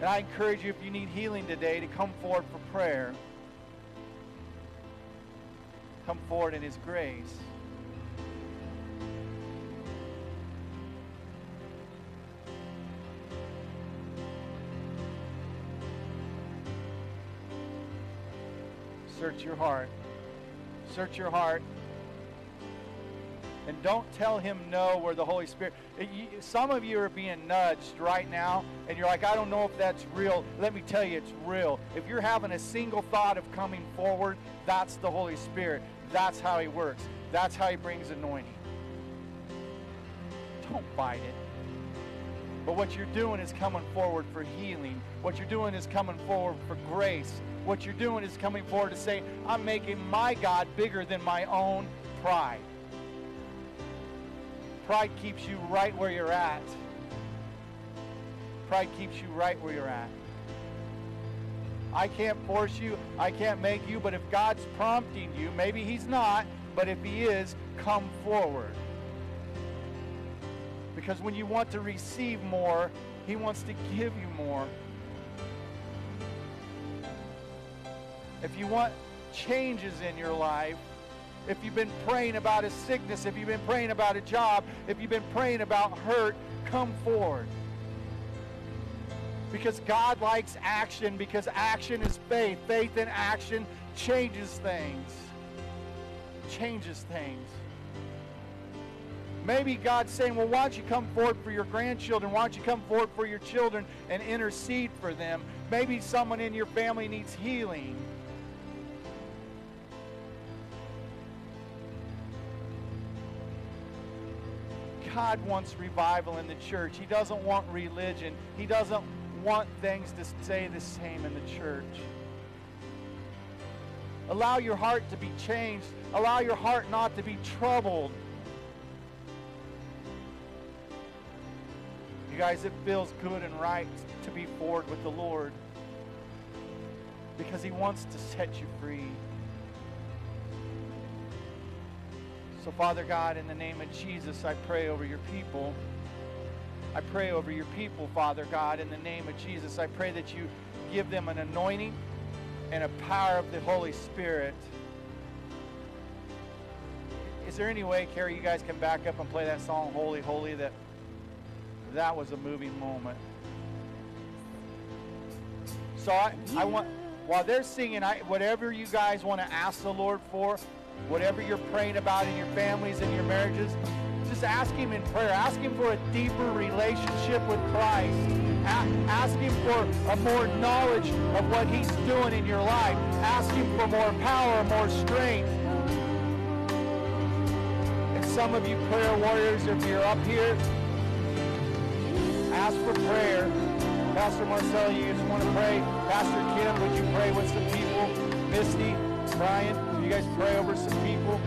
And I encourage you, if you need healing today, to come forward for prayer. Come forward in His grace. Search your heart. Search your heart. And don't tell him no where the Holy Spirit. Some of you are being nudged right now, and you're like, I don't know if that's real. Let me tell you, it's real. If you're having a single thought of coming forward, that's the Holy Spirit. That's how he works. That's how he brings anointing. Don't fight it. But what you're doing is coming forward for healing. What you're doing is coming forward for grace. What you're doing is coming forward to say, I'm making my God bigger than my own pride. Pride keeps you right where you're at. Pride keeps you right where you're at. I can't force you. I can't make you. But if God's prompting you, maybe he's not, but if he is, come forward. Because when you want to receive more, he wants to give you more. If you want changes in your life, if you've been praying about a sickness, if you've been praying about a job, if you've been praying about hurt, come forward. Because God likes action, because action is faith. Faith in action changes things. Changes things. Maybe God's saying, well, why don't you come forward for your grandchildren? Why don't you come forward for your children and intercede for them? Maybe someone in your family needs healing. God wants revival in the church. He doesn't want religion. He doesn't want things to stay the same in the church. Allow your heart to be changed. Allow your heart not to be troubled. You guys, it feels good and right to be forward with the Lord because he wants to set you free. So, Father God, in the name of Jesus, I pray over your people. I pray over your people, Father God, in the name of Jesus. I pray that you give them an anointing and a power of the Holy Spirit. Is there any way, Carrie, you guys can back up and play that song, Holy, Holy, that that was a moving moment. So I, I want, while they're singing, I, whatever you guys want to ask the Lord for, whatever you're praying about in your families and your marriages, just ask Him in prayer. Ask Him for a deeper relationship with Christ. A- ask Him for a more knowledge of what He's doing in your life. Ask Him for more power, more strength. And some of you prayer warriors, if you're up here, ask for prayer. Pastor Marcel, you just want to pray. Pastor Kim, would you pray with some people? Misty, Brian, guys pray over some people?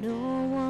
No